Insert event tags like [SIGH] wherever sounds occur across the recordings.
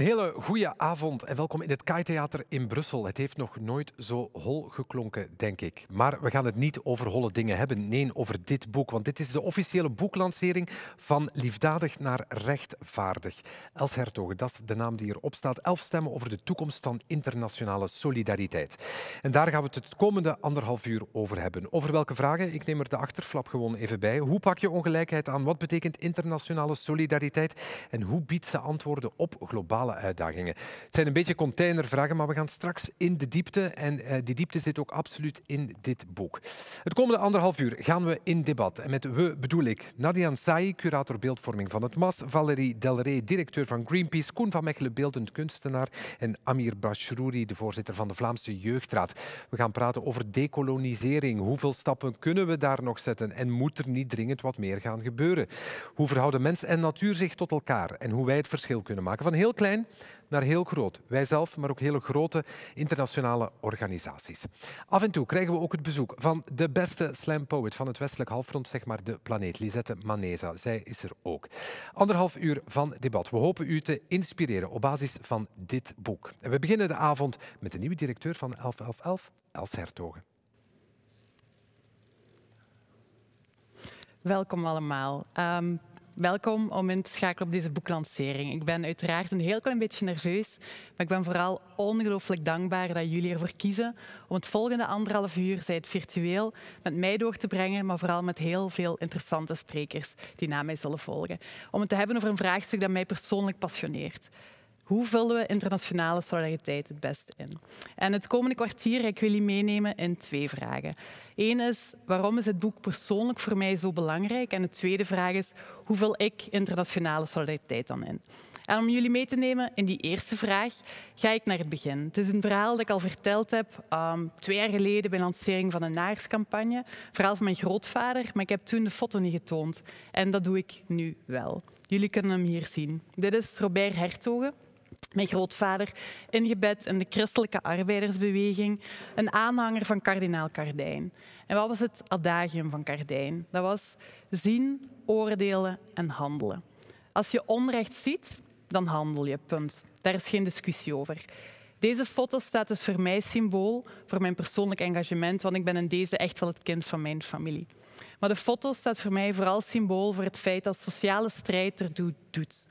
Een hele goede avond en welkom in het Kai Theater in Brussel. Het heeft nog nooit zo hol geklonken, denk ik. Maar we gaan het niet over holle dingen hebben. Nee, over dit boek. Want dit is de officiële boeklancering van Liefdadig naar Rechtvaardig. Els Hertogen, dat is de naam die erop staat. Elf stemmen over de toekomst van internationale solidariteit. En daar gaan we het het komende anderhalf uur over hebben. Over welke vragen? Ik neem er de achterflap gewoon even bij. Hoe pak je ongelijkheid aan? Wat betekent internationale solidariteit? En hoe biedt ze antwoorden op globale uitdagingen. Het zijn een beetje containervragen, maar we gaan straks in de diepte. En uh, die diepte zit ook absoluut in dit boek. Het komende anderhalf uur gaan we in debat. En met we bedoel ik Nadia Ansai, curator beeldvorming van het MAS, Valerie Delrey, directeur van Greenpeace, Koen van Mechelen, beeldend kunstenaar en Amir Bashrouri, de voorzitter van de Vlaamse Jeugdraad. We gaan praten over decolonisering. Hoeveel stappen kunnen we daar nog zetten en moet er niet dringend wat meer gaan gebeuren? Hoe verhouden mens en natuur zich tot elkaar en hoe wij het verschil kunnen maken van heel klein naar heel groot. Wij zelf, maar ook hele grote internationale organisaties. Af en toe krijgen we ook het bezoek van de beste slam poet van het westelijk halfrond, zeg maar de planeet, Lisette Manesa. Zij is er ook. Anderhalf uur van debat. We hopen u te inspireren op basis van dit boek. En we beginnen de avond met de nieuwe directeur van 1111, Els Hertogen. Welkom allemaal. Um, Welkom om in te schakelen op deze boeklancering. Ik ben uiteraard een heel klein beetje nerveus, maar ik ben vooral ongelooflijk dankbaar dat jullie ervoor kiezen om het volgende anderhalf uur, zij het virtueel, met mij door te brengen, maar vooral met heel veel interessante sprekers die na mij zullen volgen. Om het te hebben over een vraagstuk dat mij persoonlijk passioneert. Hoe vullen we internationale solidariteit het beste in? En het komende kwartier ik jullie meenemen in twee vragen. Eén is, waarom is het boek persoonlijk voor mij zo belangrijk? En de tweede vraag is, hoe vul ik internationale solidariteit dan in? En om jullie mee te nemen in die eerste vraag, ga ik naar het begin. Het is een verhaal dat ik al verteld heb um, twee jaar geleden bij de lancering van een naarscampagne. Verhaal van mijn grootvader, maar ik heb toen de foto niet getoond. En dat doe ik nu wel. Jullie kunnen hem hier zien. Dit is Robert Hertogen, mijn grootvader, ingebed in de christelijke arbeidersbeweging, een aanhanger van kardinaal Kardijn. En wat was het adagium van Kardijn? Dat was zien, oordelen en handelen. Als je onrecht ziet, dan handel je, punt. Daar is geen discussie over. Deze foto staat dus voor mij symbool voor mijn persoonlijk engagement, want ik ben in deze echt wel het kind van mijn familie. Maar de foto staat voor mij vooral symbool voor het feit dat sociale strijd ertoe doet.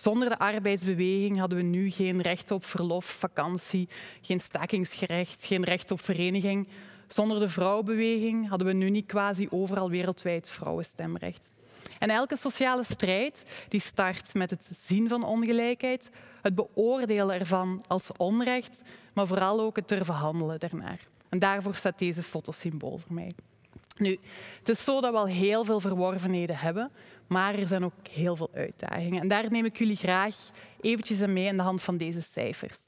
Zonder de arbeidsbeweging hadden we nu geen recht op verlof, vakantie, geen stakingsgerecht, geen recht op vereniging. Zonder de vrouwenbeweging hadden we nu niet quasi overal wereldwijd vrouwenstemrecht. En elke sociale strijd die start met het zien van ongelijkheid, het beoordelen ervan als onrecht, maar vooral ook het durven handelen daarnaar. En daarvoor staat deze foto symbool voor mij. Nu, het is zo dat we al heel veel verworvenheden hebben, maar er zijn ook heel veel uitdagingen. En daar neem ik jullie graag eventjes mee aan de hand van deze cijfers.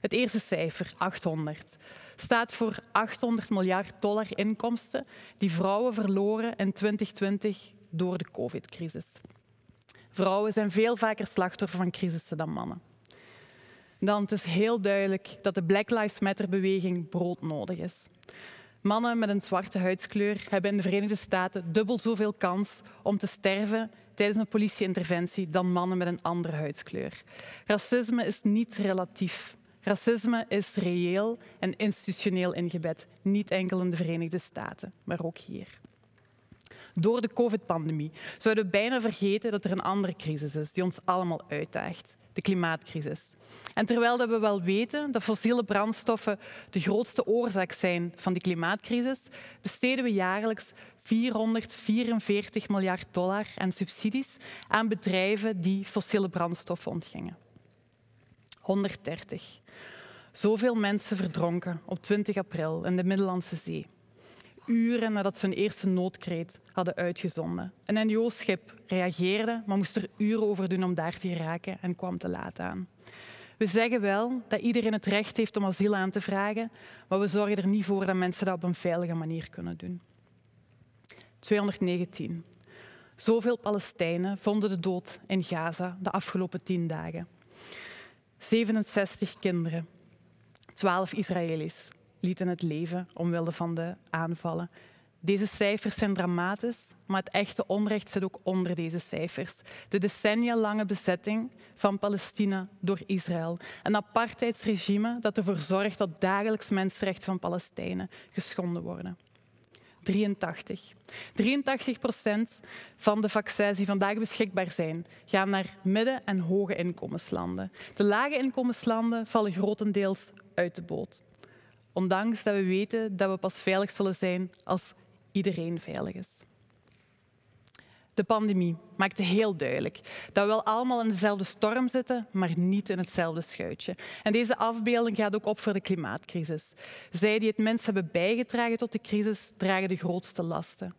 Het eerste cijfer, 800, staat voor 800 miljard dollar inkomsten die vrouwen verloren in 2020 door de covid-crisis. Vrouwen zijn veel vaker slachtoffer van crisissen dan mannen. Dan het is heel duidelijk dat de Black Lives Matter-beweging broodnodig is. Mannen met een zwarte huidskleur hebben in de Verenigde Staten dubbel zoveel kans om te sterven tijdens een politieinterventie dan mannen met een andere huidskleur. Racisme is niet relatief. Racisme is reëel en institutioneel ingebed, niet enkel in de Verenigde Staten, maar ook hier. Door de covid-pandemie zouden we bijna vergeten dat er een andere crisis is die ons allemaal uitdaagt, de klimaatcrisis. En terwijl we wel weten dat fossiele brandstoffen de grootste oorzaak zijn van die klimaatcrisis, besteden we jaarlijks 444 miljard dollar aan subsidies aan bedrijven die fossiele brandstoffen ontgingen. 130. Zoveel mensen verdronken op 20 april in de Middellandse Zee. Uren nadat ze hun eerste noodkreet hadden uitgezonden. Een NGO-schip reageerde, maar moest er uren over doen om daar te geraken en kwam te laat aan. We zeggen wel dat iedereen het recht heeft om asiel aan te vragen, maar we zorgen er niet voor dat mensen dat op een veilige manier kunnen doen. 219. Zoveel Palestijnen vonden de dood in Gaza de afgelopen tien dagen. 67 kinderen, 12 Israëli's lieten het leven omwille van de aanvallen. Deze cijfers zijn dramatisch, maar het echte onrecht zit ook onder deze cijfers. De decennia lange bezetting van Palestina door Israël. Een apartheidsregime dat ervoor zorgt dat dagelijks mensenrechten van Palestijnen geschonden worden. 83. 83 procent van de vaccins die vandaag beschikbaar zijn, gaan naar midden- en hoge inkomenslanden. De lage inkomenslanden vallen grotendeels uit de boot. Ondanks dat we weten dat we pas veilig zullen zijn als iedereen veilig is. De pandemie maakte heel duidelijk dat we wel allemaal in dezelfde storm zitten, maar niet in hetzelfde schuitje. En deze afbeelding gaat ook op voor de klimaatcrisis. Zij die het minst hebben bijgedragen tot de crisis, dragen de grootste lasten.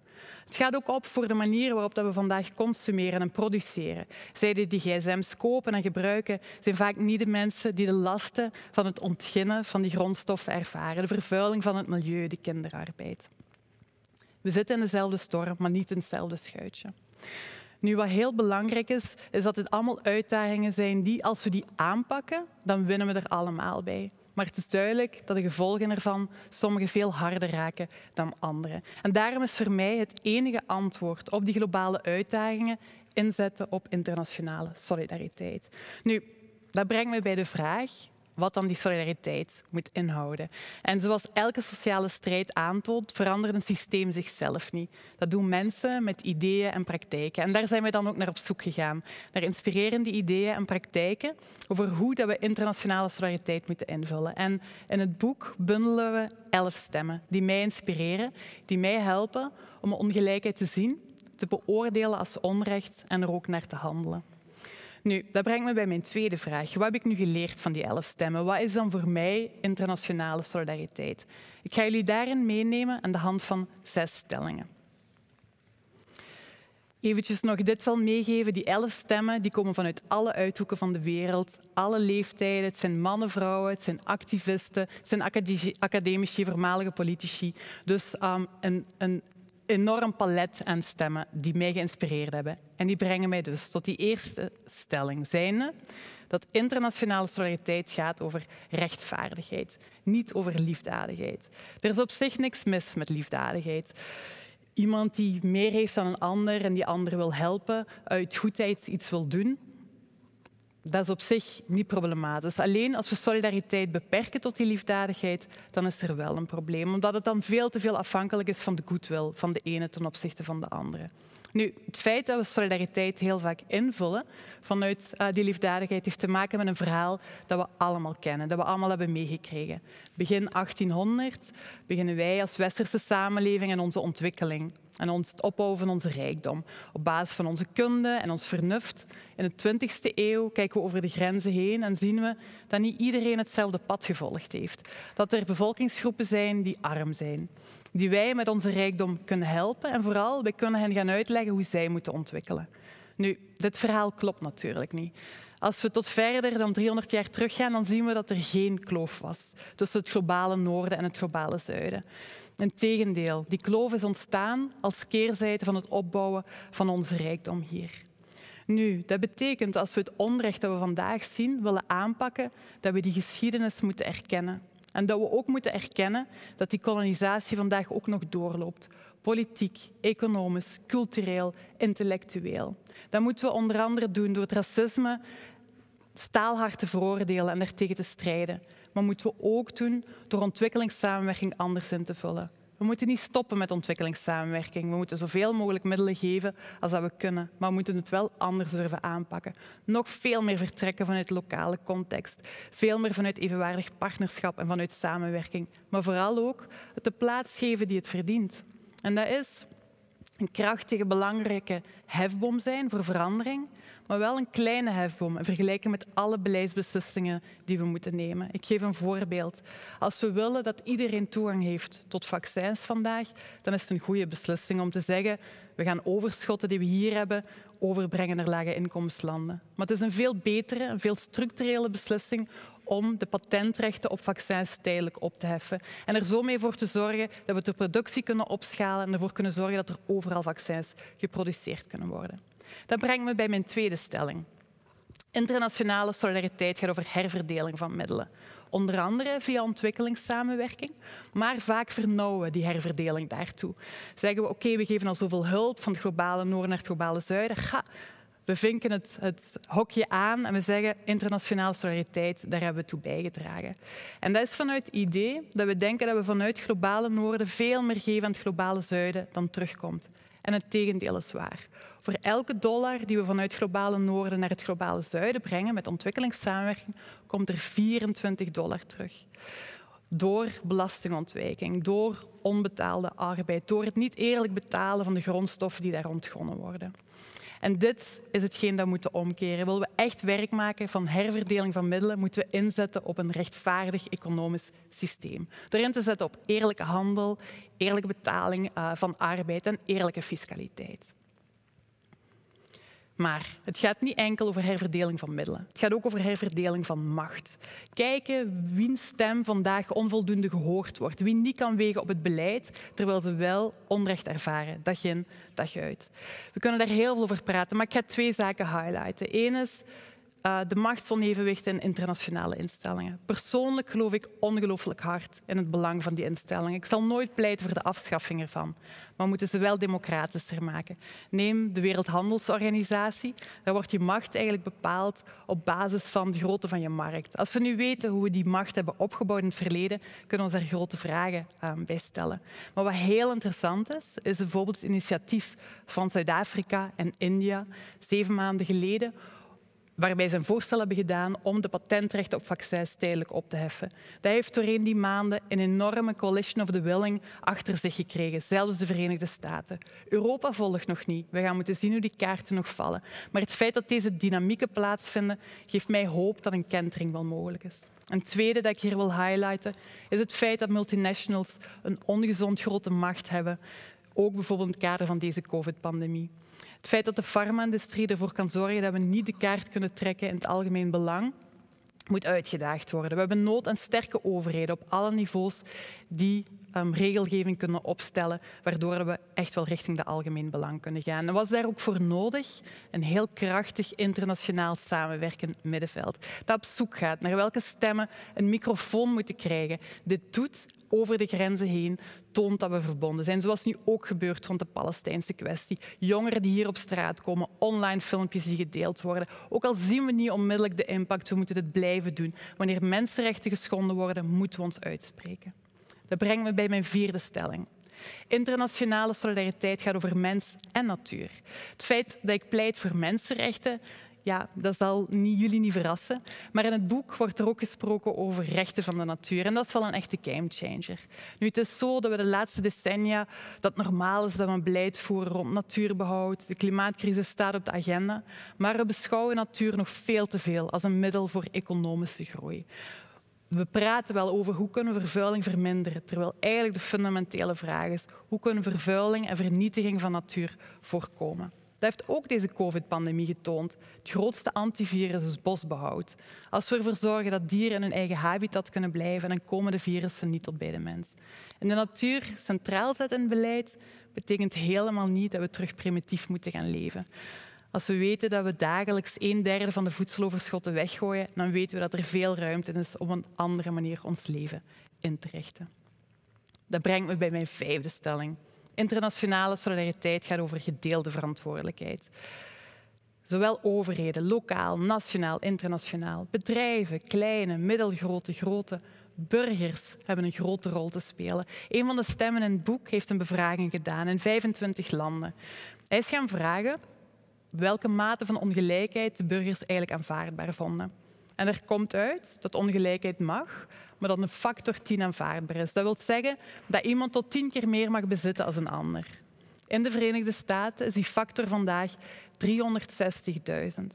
Het gaat ook op voor de manier waarop we vandaag consumeren en produceren. Zij die die gsm's kopen en gebruiken, zijn vaak niet de mensen die de lasten van het ontginnen van die grondstoffen ervaren. De vervuiling van het milieu, de kinderarbeid. We zitten in dezelfde storm, maar niet in hetzelfde schuitje. Nu, wat heel belangrijk is, is dat dit allemaal uitdagingen zijn die, als we die aanpakken, dan winnen we er allemaal bij. Maar het is duidelijk dat de gevolgen ervan sommige veel harder raken dan andere. En daarom is voor mij het enige antwoord op die globale uitdagingen inzetten op internationale solidariteit. Nu, dat brengt me bij de vraag, wat dan die solidariteit moet inhouden. En zoals elke sociale strijd aantoont, verandert een systeem zichzelf niet. Dat doen mensen met ideeën en praktijken. En daar zijn we dan ook naar op zoek gegaan. Naar inspirerende ideeën en praktijken over hoe dat we internationale solidariteit moeten invullen. En in het boek bundelen we elf stemmen die mij inspireren, die mij helpen om ongelijkheid te zien, te beoordelen als onrecht en er ook naar te handelen. Nu, dat brengt me bij mijn tweede vraag. Wat heb ik nu geleerd van die elf stemmen? Wat is dan voor mij internationale solidariteit? Ik ga jullie daarin meenemen aan de hand van zes stellingen. Eventjes nog dit wel meegeven. Die elf stemmen die komen vanuit alle uithoeken van de wereld, alle leeftijden. Het zijn mannen, vrouwen, het zijn activisten, zijn academici, voormalige politici. Dus um, een, een enorm palet aan stemmen die mij geïnspireerd hebben. En die brengen mij dus tot die eerste stelling, zijnde dat internationale solidariteit gaat over rechtvaardigheid, niet over liefdadigheid. Er is op zich niks mis met liefdadigheid. Iemand die meer heeft dan een ander en die ander wil helpen, uit goedheid iets wil doen, dat is op zich niet problematisch. Alleen als we solidariteit beperken tot die liefdadigheid, dan is er wel een probleem. Omdat het dan veel te veel afhankelijk is van de goodwill van de ene ten opzichte van de andere. Nu, het feit dat we solidariteit heel vaak invullen vanuit uh, die liefdadigheid heeft te maken met een verhaal dat we allemaal kennen, dat we allemaal hebben meegekregen. Begin 1800 beginnen wij als westerse samenleving en onze ontwikkeling en ons, het opbouwen van onze rijkdom. Op basis van onze kunde en ons vernuft. In de 20e eeuw kijken we over de grenzen heen en zien we dat niet iedereen hetzelfde pad gevolgd heeft. Dat er bevolkingsgroepen zijn die arm zijn. Die wij met onze rijkdom kunnen helpen en vooral wij kunnen hen gaan uitleggen hoe zij moeten ontwikkelen. Nu, dit verhaal klopt natuurlijk niet. Als we tot verder dan 300 jaar teruggaan, dan zien we dat er geen kloof was tussen het globale noorden en het globale zuiden. Integendeel, die kloof is ontstaan als keerzijde van het opbouwen van onze rijkdom hier. Nu, dat betekent als we het onrecht dat we vandaag zien willen aanpakken, dat we die geschiedenis moeten erkennen. En dat we ook moeten erkennen dat die kolonisatie vandaag ook nog doorloopt. Politiek, economisch, cultureel, intellectueel. Dat moeten we onder andere doen door het racisme staalhard te veroordelen en daartegen te strijden maar moeten we ook doen door ontwikkelingssamenwerking anders in te vullen. We moeten niet stoppen met ontwikkelingssamenwerking. We moeten zoveel mogelijk middelen geven als dat we kunnen, maar we moeten het wel anders durven aanpakken. Nog veel meer vertrekken vanuit lokale context, veel meer vanuit evenwaardig partnerschap en vanuit samenwerking, maar vooral ook het de plaats geven die het verdient. En dat is een krachtige, belangrijke hefboom zijn voor verandering, maar wel een kleine hefboom in vergelijking met alle beleidsbeslissingen die we moeten nemen. Ik geef een voorbeeld. Als we willen dat iedereen toegang heeft tot vaccins vandaag, dan is het een goede beslissing om te zeggen we gaan overschotten die we hier hebben overbrengen naar lage inkomenslanden. Maar het is een veel betere, een veel structurele beslissing om de patentrechten op vaccins tijdelijk op te heffen. En er zo mee voor te zorgen dat we de productie kunnen opschalen en ervoor kunnen zorgen dat er overal vaccins geproduceerd kunnen worden. Dat brengt me bij mijn tweede stelling. Internationale solidariteit gaat over herverdeling van middelen. Onder andere via ontwikkelingssamenwerking, maar vaak vernauwen we die herverdeling daartoe. Zeggen we, oké, we geven al zoveel hulp van het globale noorden naar het globale zuiden. Ga, we vinken het, het, hokje aan en we zeggen internationale solidariteit, daar hebben we toe bijgedragen. En dat is vanuit het idee dat we denken dat we vanuit het globale noorden veel meer geven aan het globale zuiden dan terugkomt. En het tegendeel is waar. Voor elke dollar die we vanuit het globale noorden naar het globale zuiden brengen met ontwikkelingssamenwerking, komt er 24 dollar terug. Door belastingontwijking, door onbetaalde arbeid, door het niet eerlijk betalen van de grondstoffen die daar ontgonnen worden. En dit is hetgeen dat we moeten omkeren. Willen we echt werk maken van herverdeling van middelen, moeten we inzetten op een rechtvaardig economisch systeem. Door in te zetten op eerlijke handel, eerlijke betaling uh, van arbeid en eerlijke fiscaliteit. Maar het gaat niet enkel over herverdeling van middelen. Het gaat ook over herverdeling van macht. Kijken wiens stem vandaag onvoldoende gehoord wordt. Wie niet kan wegen op het beleid, terwijl ze wel onrecht ervaren, dag in, dag uit. We kunnen daar heel veel over praten, maar ik ga twee zaken highlighten. Eén is uh, de machtsonevenwicht in internationale instellingen. Persoonlijk geloof ik ongelooflijk hard in het belang van die instellingen. Ik zal nooit pleiten voor de afschaffing ervan, maar moeten ze wel democratischer maken. Neem de Wereldhandelsorganisatie. Daar wordt je macht eigenlijk bepaald op basis van de grootte van je markt. Als we nu weten hoe we die macht hebben opgebouwd in het verleden, kunnen we ons daar grote vragen uh, bij stellen. Maar wat heel interessant is, is bijvoorbeeld het initiatief van Zuid-Afrika en India, zeven maanden geleden waarbij ze een voorstel hebben gedaan om de patentrechten op vaccins tijdelijk op te heffen. Dat heeft doorheen die maanden een enorme coalition of the willing achter zich gekregen, zelfs de Verenigde Staten. Europa volgt nog niet. We gaan moeten zien hoe die kaarten nog vallen. Maar het feit dat deze dynamieken plaatsvinden, geeft mij hoop dat een kentering wel mogelijk is. Een tweede dat ik hier wil highlighten, is het feit dat multinationals een ongezond grote macht hebben, ook bijvoorbeeld in het kader van deze COVID-pandemie. Het feit dat de farma-industrie ervoor kan zorgen dat we niet de kaart kunnen trekken in het algemeen belang, moet uitgedaagd worden. We hebben nood aan sterke overheden op alle niveaus die um, regelgeving kunnen opstellen, waardoor we echt wel richting de algemeen belang kunnen gaan. En was daar ook voor nodig? Een heel krachtig internationaal samenwerkend middenveld dat op zoek gaat naar welke stemmen een microfoon moeten krijgen. Dit doet over de grenzen heen toont dat we verbonden zijn. Zoals nu ook gebeurt rond de Palestijnse kwestie. Jongeren die hier op straat komen, online filmpjes die gedeeld worden. Ook al zien we niet onmiddellijk de impact, we moeten dit blijven doen. Wanneer mensenrechten geschonden worden, moeten we ons uitspreken. Dat brengt me bij mijn vierde stelling. Internationale solidariteit gaat over mens en natuur. Het feit dat ik pleit voor mensenrechten, ja, dat zal jullie niet verrassen. Maar in het boek wordt er ook gesproken over rechten van de natuur. En dat is wel een echte gamechanger. Nu, het is zo dat we de laatste decennia dat normaal is dat we een beleid voeren rond natuurbehoud. De klimaatcrisis staat op de agenda. Maar we beschouwen natuur nog veel te veel als een middel voor economische groei. We praten wel over hoe kunnen vervuiling verminderen, terwijl eigenlijk de fundamentele vraag is hoe kunnen vervuiling en vernietiging van natuur voorkomen. Dat heeft ook deze COVID-pandemie getoond. Het grootste antivirus is bosbehoud. Als we ervoor zorgen dat dieren in hun eigen habitat kunnen blijven, dan komen de virussen niet tot bij de mens. En de natuur centraal zetten in beleid betekent helemaal niet dat we terug primitief moeten gaan leven. Als we weten dat we dagelijks een derde van de voedseloverschotten weggooien, dan weten we dat er veel ruimte is om een andere manier ons leven in te richten. Dat brengt me bij mijn vijfde stelling. Internationale solidariteit gaat over gedeelde verantwoordelijkheid. Zowel overheden, lokaal, nationaal, internationaal, bedrijven, kleine, middelgrote, grote, burgers hebben een grote rol te spelen. Een van de stemmen in het boek heeft een bevraging gedaan in 25 landen. Hij is gaan vragen welke mate van ongelijkheid de burgers eigenlijk aanvaardbaar vonden. En er komt uit dat ongelijkheid mag, maar dat een factor 10 aanvaardbaar is. Dat wil zeggen dat iemand tot tien keer meer mag bezitten als een ander. In de Verenigde Staten is die factor vandaag 360.000.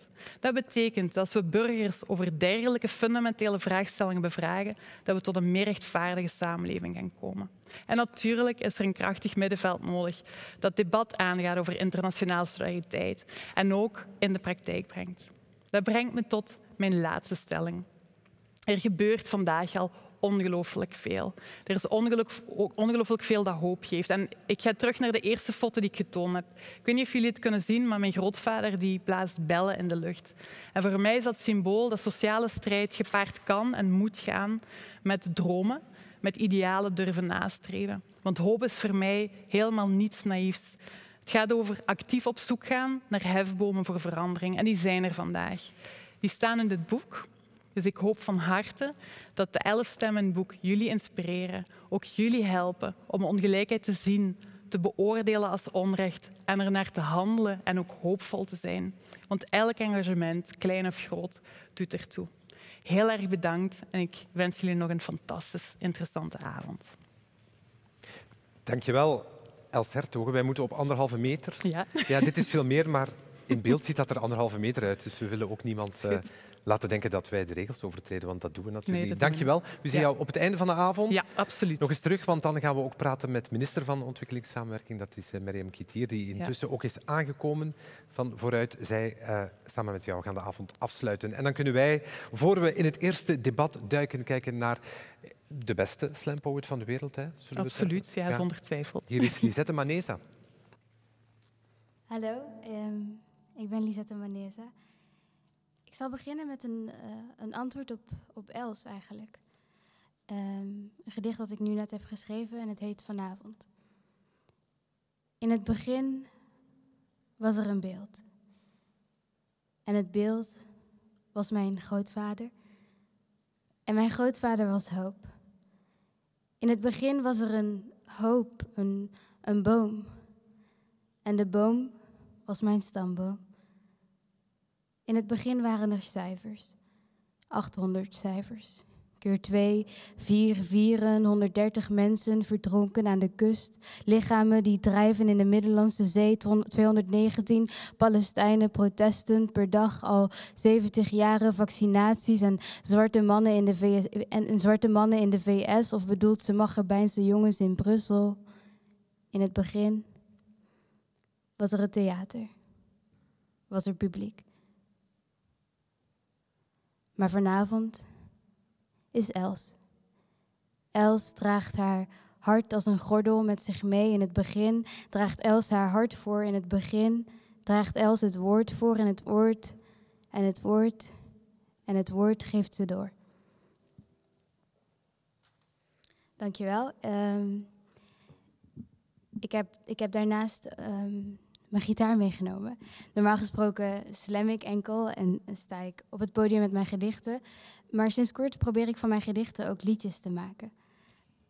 Dat betekent dat als we burgers over dergelijke fundamentele vraagstellingen bevragen, dat we tot een meer rechtvaardige samenleving gaan komen. En natuurlijk is er een krachtig middenveld nodig dat debat aangaat over internationale solidariteit en ook in de praktijk brengt. Dat brengt me tot mijn laatste stelling. Er gebeurt vandaag al ongelooflijk veel. Er is ongelooflijk veel dat hoop geeft. En ik ga terug naar de eerste foto die ik getoond heb. Ik weet niet of jullie het kunnen zien, maar mijn grootvader die blaast bellen in de lucht. En voor mij is dat symbool dat sociale strijd gepaard kan en moet gaan met dromen, met idealen durven nastreven. Want hoop is voor mij helemaal niets naïefs. Het gaat over actief op zoek gaan naar hefbomen voor verandering. En die zijn er vandaag. Die staan in dit boek. Dus ik hoop van harte dat de elf stemmen in het boek jullie inspireren, ook jullie helpen om ongelijkheid te zien, te beoordelen als onrecht en er naar te handelen en ook hoopvol te zijn. Want elk engagement, klein of groot, doet ertoe. Heel erg bedankt en ik wens jullie nog een fantastisch interessante avond. Dankjewel, Els Hertogen. Wij moeten op anderhalve meter. Ja. ja, dit is veel meer, maar in beeld ziet dat er anderhalve meter uit. Dus we willen ook niemand uh, laten denken dat wij de regels overtreden, want dat doen we natuurlijk niet. Dankjewel. We zien jou op het einde van de avond. Ja, absoluut. Nog eens terug, want dan gaan we ook praten met minister van Ontwikkelingssamenwerking. Dat is uh, Miriam Kitier, die intussen ook is aangekomen van vooruit. Zij uh, samen met jou gaan de avond afsluiten. En dan kunnen wij, voor we in het eerste debat duiken, kijken naar de beste slam poet van de wereld. Hè, Absoluut, ja, ja, zonder twijfel. Hier is Lisette Manesa. [LAUGHS] Hallo, um, ik ben Lisette Manesa. Ik zal beginnen met een, uh, een antwoord op, op Els eigenlijk. Um, een gedicht dat ik nu net heb geschreven en het heet Vanavond. In het begin was er een beeld. En het beeld was mijn grootvader. En mijn grootvader was hoop. In het begin was er een hoop, een, een boom. En de boom was mijn stamboom. In het begin waren er cijfers. 800 cijfers. Keer 2, 4, vieren, 130 mensen verdronken aan de kust. Lichamen die drijven in de Middellandse Zee. 219 Palestijnen protesten per dag al 70 jaren vaccinaties. En zwarte mannen in de VS, en zwarte mannen in de VS of bedoelt ze Magrebijnse jongens in Brussel. In het begin was er het theater. Was er publiek. Maar vanavond is Els. Els draagt haar hart als een gordel met zich mee in het begin. Draagt Els haar hart voor in het begin. Draagt Els het woord voor in het woord. En het woord en het woord geeft ze door. Dankjewel. Um, ik, heb, ik heb daarnaast um, mijn gitaar meegenomen. Normaal gesproken slam ik enkel en sta ik op het podium met mijn gedichten. Maar sinds kort probeer ik van mijn gedichten ook liedjes te maken.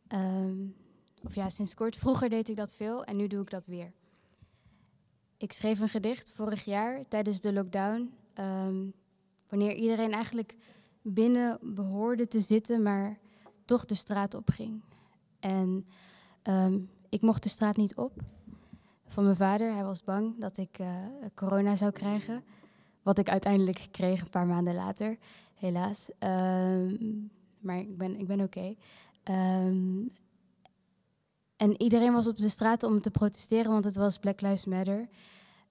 Um, of ja, sinds kort. Vroeger deed ik dat veel en nu doe ik dat weer. Ik schreef een gedicht vorig jaar tijdens de lockdown. Um, wanneer iedereen eigenlijk binnen behoorde te zitten, maar toch de straat op ging. En um, ik mocht de straat niet op van mijn vader. Hij was bang dat ik uh, corona zou krijgen. Wat ik uiteindelijk kreeg een paar maanden later, helaas. Um, maar ik ben, ik ben oké. Um, en iedereen was op de straat om te protesteren, want het was Black Lives Matter.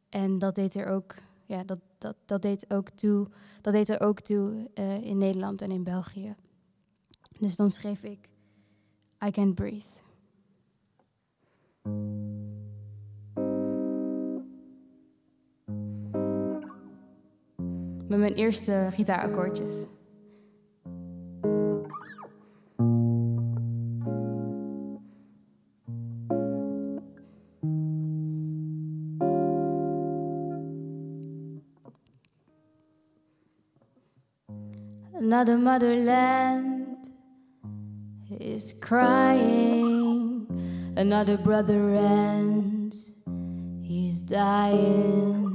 En dat deed er ook, ja, dat, dat, dat deed ook toe, dat deed er ook toe uh, in Nederland en in België. Dus dan schreef ik I Can't Breathe. Met mijn eerste gitaarakkoordjes. Another motherland is crying. Another brother and he's dying.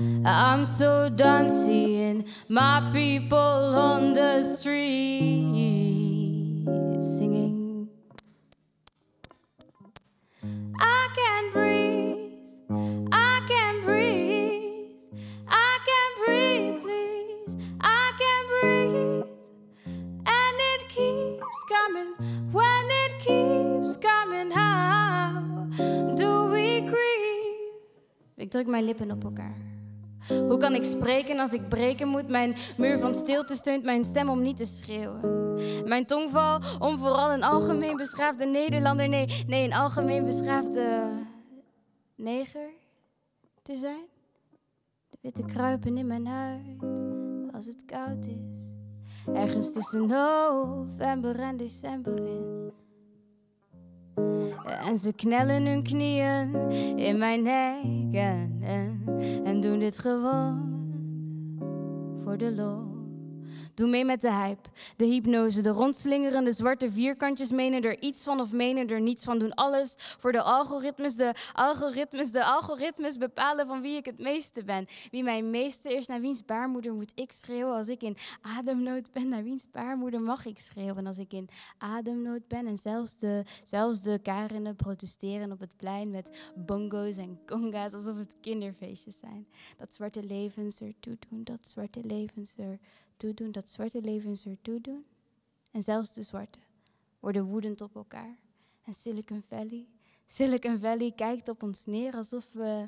I'm so done seeing my people on the street singing. I can't breathe, I can't breathe, I can't breathe, please, I can't breathe. And it keeps coming when it keeps coming. How do we grieve? Ik druk mijn lippen op elkaar. Hoe kan ik spreken als ik breken moet? Mijn muur van stilte steunt mijn stem om niet te schreeuwen. Mijn tongval om vooral een algemeen beschaafde Nederlander, nee, nee, een algemeen beschaafde neger te zijn. De witte kruipen in mijn huid als het koud is. Ergens tussen november en december in. En ze knellen hun knieën in mijn nek en, en, en doen dit gewoon voor de lol. Doe mee met de hype, de hypnose, de rondslingerende zwarte vierkantjes menen er iets van of menen er niets van. Doen alles voor de algoritmes, de algoritmes, de algoritmes bepalen van wie ik het meeste ben. Wie mijn meester is, naar wiens baarmoeder moet ik schreeuwen. Als ik in ademnood ben, naar wiens baarmoeder mag ik schreeuwen. Als ik in ademnood ben en zelfs de, zelfs de karenen protesteren op het plein met bongo's en conga's alsof het kinderfeestjes zijn. Dat zwarte levens ertoe doen, dat zwarte levens er toedoen, dat zwarte levens er toedoen. En zelfs de zwarte worden woedend op elkaar. En Silicon Valley, [LAUGHS] Silicon Valley kijkt op ons neer alsof we,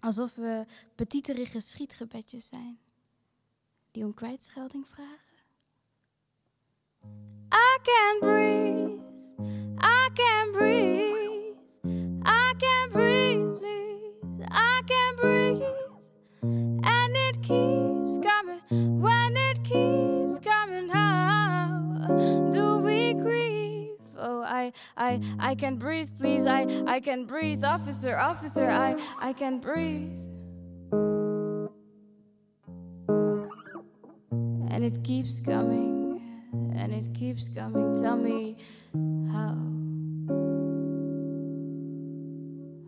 alsof we petiterige schietgebedjes zijn. Die om kwijtschelding vragen. I can't breathe, I, I, I can breathe, please. I, I can breathe, officer, officer. I, I can breathe. And it keeps coming, and it keeps coming. Tell me how.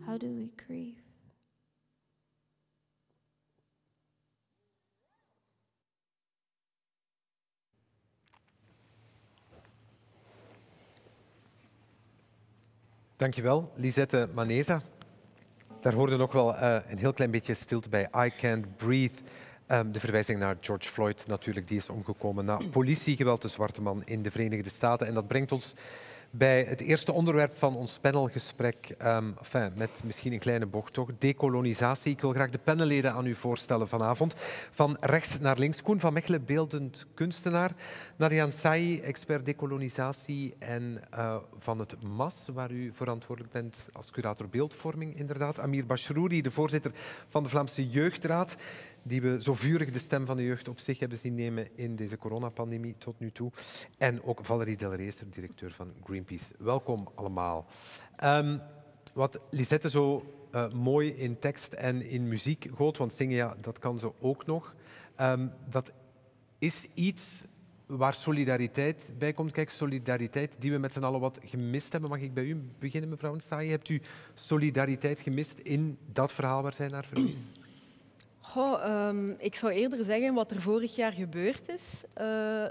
How do we grieve? Dankjewel, Lisette Maneza. Daar hoorde nog wel uh, een heel klein beetje stilte bij. I Can't Breathe. Um, de verwijzing naar George Floyd natuurlijk, die is omgekomen na politiegeweld, de zwarte man in de Verenigde Staten. En dat brengt ons bij het eerste onderwerp van ons panelgesprek, um, enfin, met misschien een kleine bocht toch, decolonisatie. Ik wil graag de panelleden aan u voorstellen vanavond. Van rechts naar links, Koen van Mechelen, beeldend kunstenaar. Nadian Saï, expert decolonisatie en uh, van het MAS, waar u verantwoordelijk bent als curator beeldvorming inderdaad. Amir Bashrouri, de voorzitter van de Vlaamse Jeugdraad die we zo vurig de stem van de jeugd op zich hebben zien nemen in deze coronapandemie tot nu toe. En ook Valerie Delreester, directeur van Greenpeace. Welkom allemaal. Um, wat Lisette zo uh, mooi in tekst en in muziek goot, want zingen, ja, dat kan ze ook nog. Um, dat is iets waar solidariteit bij komt. Kijk, solidariteit die we met z'n allen wat gemist hebben. Mag ik bij u beginnen, mevrouw Nsaaie? Hebt u solidariteit gemist in dat verhaal waar zij naar verwees? Um, ik zou eerder zeggen wat er vorig jaar gebeurd is, uh,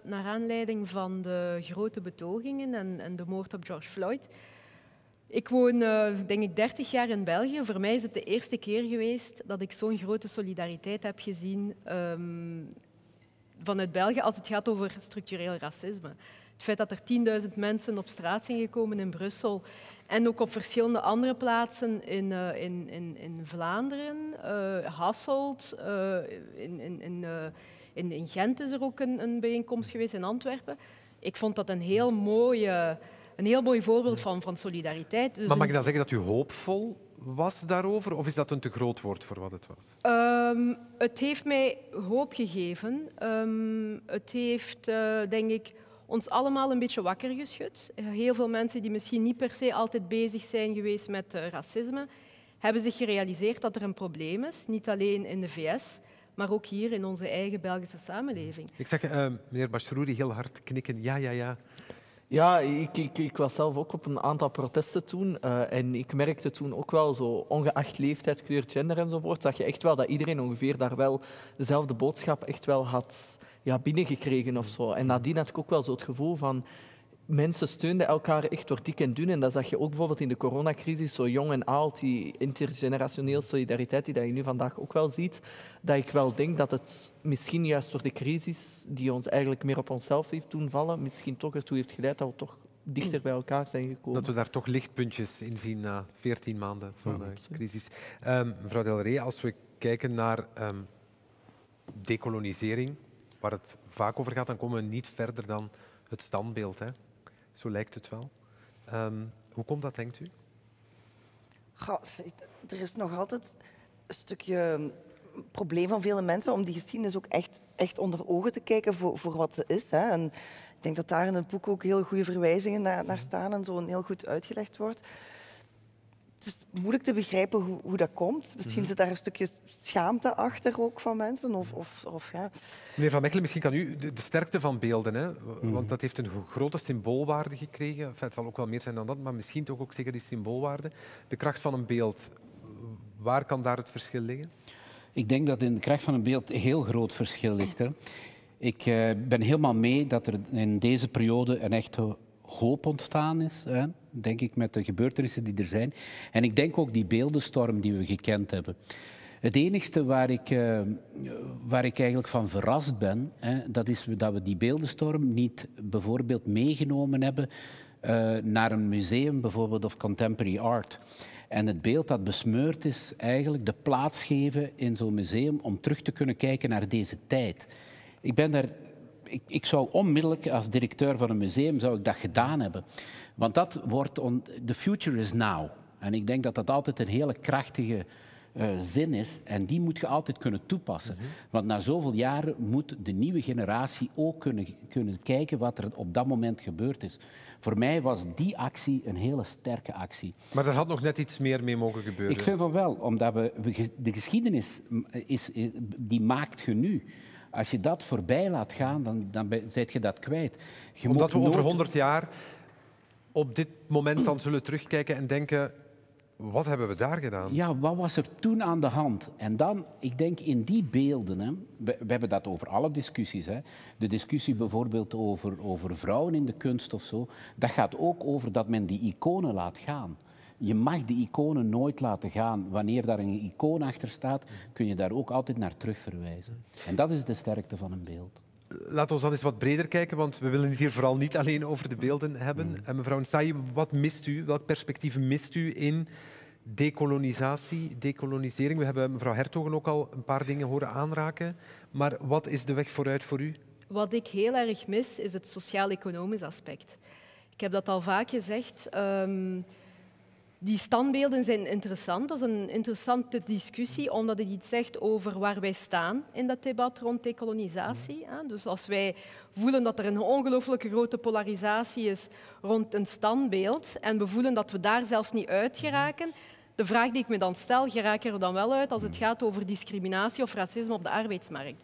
naar aanleiding van de grote betogingen en, en, de moord op George Floyd. Ik woon, uh, denk ik, 30 jaar in België. Voor mij is het de eerste keer geweest dat ik zo'n grote solidariteit heb gezien um, vanuit België als het gaat over structureel racisme. Het feit dat er 10.000 mensen op straat zijn gekomen in Brussel en ook op verschillende andere plaatsen in, uh, in, in, in Vlaanderen, uh, Hasselt, uh, in, in, in, in, in, Gent is er ook een, een, bijeenkomst geweest, in Antwerpen. Ik vond dat een heel, mooie, een heel mooi voorbeeld van, van solidariteit. Dus maar mag ik dan zeggen dat u hoopvol was daarover, of is dat een te groot woord voor wat het was? Um, het heeft mij hoop gegeven. Um, het heeft, denk ik ons allemaal een beetje wakker geschud. Heel veel mensen die misschien niet per se altijd bezig zijn geweest met uh, racisme, hebben zich gerealiseerd dat er een probleem is, niet alleen in de VS, maar ook hier in onze eigen Belgische samenleving. Ik zeg, uh, meneer Bashrouri, heel hard knikken. Ja, ja, ja. Ja, ik, ik, ik, was zelf ook op een aantal protesten toen. Uh, en ik merkte toen ook wel, zo, ongeacht leeftijd, kleur, gender enzovoort, zag je echt wel dat iedereen ongeveer daar wel dezelfde boodschap echt wel had ja, binnengekregen of zo. En nadien had ik ook wel zo het gevoel van mensen steunden elkaar echt door dik en dun. En dat zag je ook bijvoorbeeld in de coronacrisis, zo jong en oud, die intergenerationeel solidariteit die dat je nu vandaag ook wel ziet. Dat ik wel denk dat het misschien juist door de crisis, die ons eigenlijk meer op onszelf heeft doen vallen, misschien toch ertoe heeft geleid dat we toch dichter bij elkaar zijn gekomen. Dat we daar toch lichtpuntjes in zien na 14 maanden van de crisis. Ehm, mevrouw Del Rey, als we kijken naar ehm, decolonisering, waar het vaak over gaat, dan komen we niet verder dan het standbeeld. Hè? Zo lijkt het wel. Ehm, hoe komt dat, denkt u? Goh, er is nog altijd een stukje probleem van vele mensen om die geschiedenis ook echt, echt onder ogen te kijken voor, voor wat ze is. Hè. En ik denk dat daar in het boek ook heel goede verwijzingen naar, naar staan en zo heel goed uitgelegd wordt. Het is moeilijk te begrijpen hoe, hoe dat komt. Misschien zit daar een stukje schaamte achter ook van mensen. Of, of, of, ja. Meneer Van Mechelen, misschien kan u de, de sterkte van beelden, hè? want dat heeft een gro- grote symboolwaarde gekregen. Enfin, het zal ook wel meer zijn dan dat, maar misschien toch ook zeker die symboolwaarde. De kracht van een beeld, waar kan daar het verschil liggen? Ik denk dat in de kracht van een beeld een heel groot verschil ligt. Hè. Ik eh, ben helemaal mee dat er in deze periode een echte hoop ontstaan is, hè, denk ik, met de gebeurtenissen die er zijn. En ik denk ook die beeldenstorm die we gekend hebben. Het enigste waar ik, eh, waar ik eigenlijk van verrast ben, hè, dat is dat we die beeldenstorm niet bijvoorbeeld meegenomen hebben eh, naar een museum, bijvoorbeeld of contemporary art. En het beeld dat besmeurd is, eigenlijk de plaats geven in zo'n museum om terug te kunnen kijken naar deze tijd. Ik ben daar ik, ik zou onmiddellijk als directeur van een museum zou ik dat gedaan hebben. Want dat wordt... On, the future is now. En ik denk dat dat altijd een hele krachtige eh, zin is. En die moet je altijd kunnen toepassen. Want na zoveel jaren moet de nieuwe generatie ook kunnen, kunnen kijken wat er op dat moment gebeurd is. Voor mij was die actie een hele sterke actie. Maar er had nog net iets meer mee mogen gebeuren. Ik vind van wel, omdat we, de geschiedenis mm, is, is- die maakt je nu. Als je dat voorbij laat gaan, dan, dan ben je dat kwijt. Je Omdat we over nooit- 100 jaar op dit moment dan zullen terugkijken en denken, wat hebben we daar gedaan? Ja, wat was er toen aan de hand? En dan, ik denk in die beelden, hè, we, we hebben dat over alle discussies. Hè. De discussie bijvoorbeeld over, over vrouwen in de kunst of zo, dat gaat ook over dat men die iconen laat gaan. Je mag die iconen nooit laten gaan. Wanneer daar een icoon achter staat, kun je daar ook altijd naar terug verwijzen. En dat is de sterkte van een beeld. Laten we dan eens wat breder kijken, want we willen het hier vooral niet alleen over de beelden hebben. En mevrouw Nsai, wat mist u? Welk perspectief mist u in dekolonisatie, decolonisering? We hebben mevrouw Hertogen ook al een paar dingen horen aanraken. Maar wat is de weg vooruit voor u? Wat ik heel erg mis, is het sociaal-economisch aspect. Ik heb dat al vaak gezegd. ehm, die standbeelden zijn interessant. Dat is een interessante discussie, omdat het iets zegt over waar wij staan in dat debat rond dekolonisatie. hè. Dus als wij voelen dat er een ongelooflijke grote polarisatie is rond een standbeeld en we voelen dat we daar zelf niet uit geraken, de vraag die ik me dan stel, geraak er dan wel uit als het gaat over discriminatie of racisme op de arbeidsmarkt?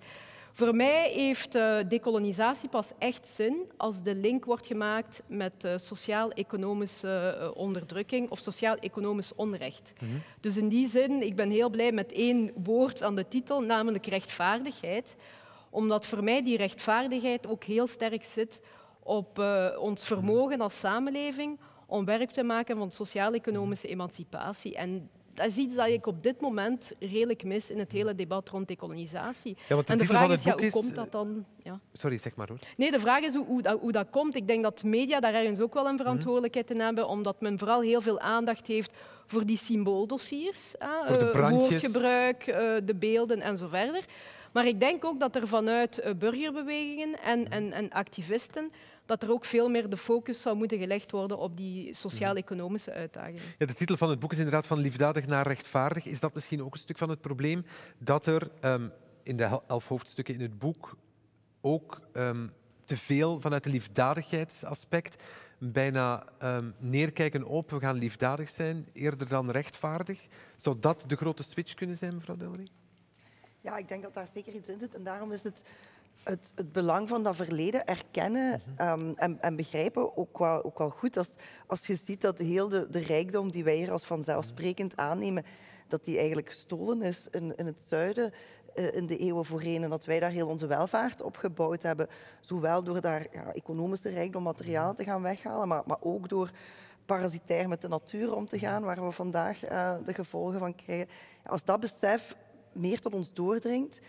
Voor mij heeft eh, dekolonisatie pas echt zin als de link wordt gemaakt met eh, sociaal-economische eh, onderdrukking of sociaal-economisch onrecht. Dus in die zin, ik ben heel blij met één woord aan de titel, namelijk rechtvaardigheid. Omdat voor mij die rechtvaardigheid ook heel sterk zit op ons vermogen als samenleving om werk te maken van sociaal-economische emancipatie. En dat is iets dat ik op dit moment redelijk mis in het hele debat rond dekolonisatie. Ja, want de en de vraag is, ja, hoe komt dat dan? Ja. Sorry, zeg maar hoor. Nee, de vraag is hoe, hoe, dat, hoe dat komt. Ik denk dat media daar ergens ook wel een verantwoordelijkheid in hebben, omdat men vooral heel veel aandacht heeft voor die symbooldossiers. Voor de eh, brandjes. woordgebruik, eh, de beelden en zo verder. Maar ik denk ook dat er vanuit eh, burgerbewegingen en, en, en activisten dat er ook veel meer de focus zou moeten gelegd worden op die sociaal-economische uitdagingen. Ja, de titel van het boek is inderdaad van liefdadig naar rechtvaardig. Is dat misschien ook een stuk van het probleem dat er ehm, in de elf hoofdstukken in het boek ook ehm, te veel vanuit een liefdadigheidsaspect bijna ehm, neerkijken op we gaan liefdadig zijn eerder dan rechtvaardig? Zou dat de grote switch kunnen zijn, mevrouw Delry? Ja, ik denk dat daar zeker iets in zit. En daarom is het het, het belang van dat verleden erkennen ehm, en, en begrijpen ook wel, ook wel goed. Als, als je ziet dat heel de, de rijkdom die wij hier als vanzelfsprekend aannemen, dat die eigenlijk gestolen is in, in het zuiden eh, in de eeuwen voorheen. En dat wij daar heel onze welvaart op gebouwd hebben. Zowel door daar ja, economische rijkdom materiaal te gaan weghalen, maar, maar ook door parasitair met de natuur om te gaan, waar we vandaag eh, de gevolgen van krijgen. Als dat besef meer tot ons doordringt,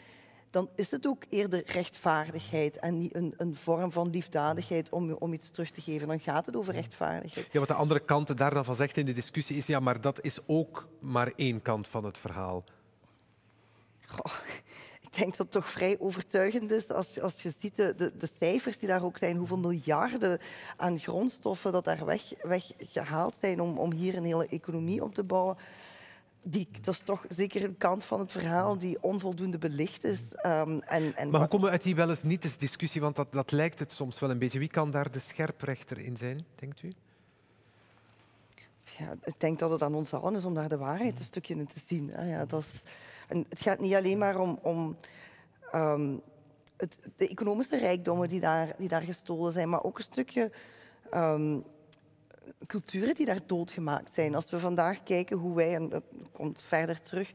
dan is het ook eerder rechtvaardigheid en niet een, een vorm van liefdadigheid om, om iets terug te geven. Dan gaat het over rechtvaardigheid. Ja, wat de andere kant daar dan van zegt in de discussie is, ja, maar dat is ook maar één kant van het verhaal. Goh, ik denk dat het toch vrij overtuigend is als, als je ziet de, de, de, cijfers die daar ook zijn, hoeveel miljarden aan grondstoffen dat daar weg, weggehaald zijn om, om hier een hele economie op te bouwen die, dat is toch zeker een kant van het verhaal die onvoldoende belicht is. Um, en, en maar hoe komen we uit die wel eens niet discussie? Want dat, dat lijkt het soms wel een beetje. Wie kan daar de scherprechter in zijn, denkt u? Ja, ik denk dat het aan ons allen is om daar de waarheid een stukje in te zien. Ja, dat is, en het gaat niet alleen maar om, om um, het, de economische rijkdommen die daar, die daar gestolen zijn, maar ook een stukje um, culturen die daar doodgemaakt zijn. Als we vandaag kijken hoe wij, en dat komt verder terug,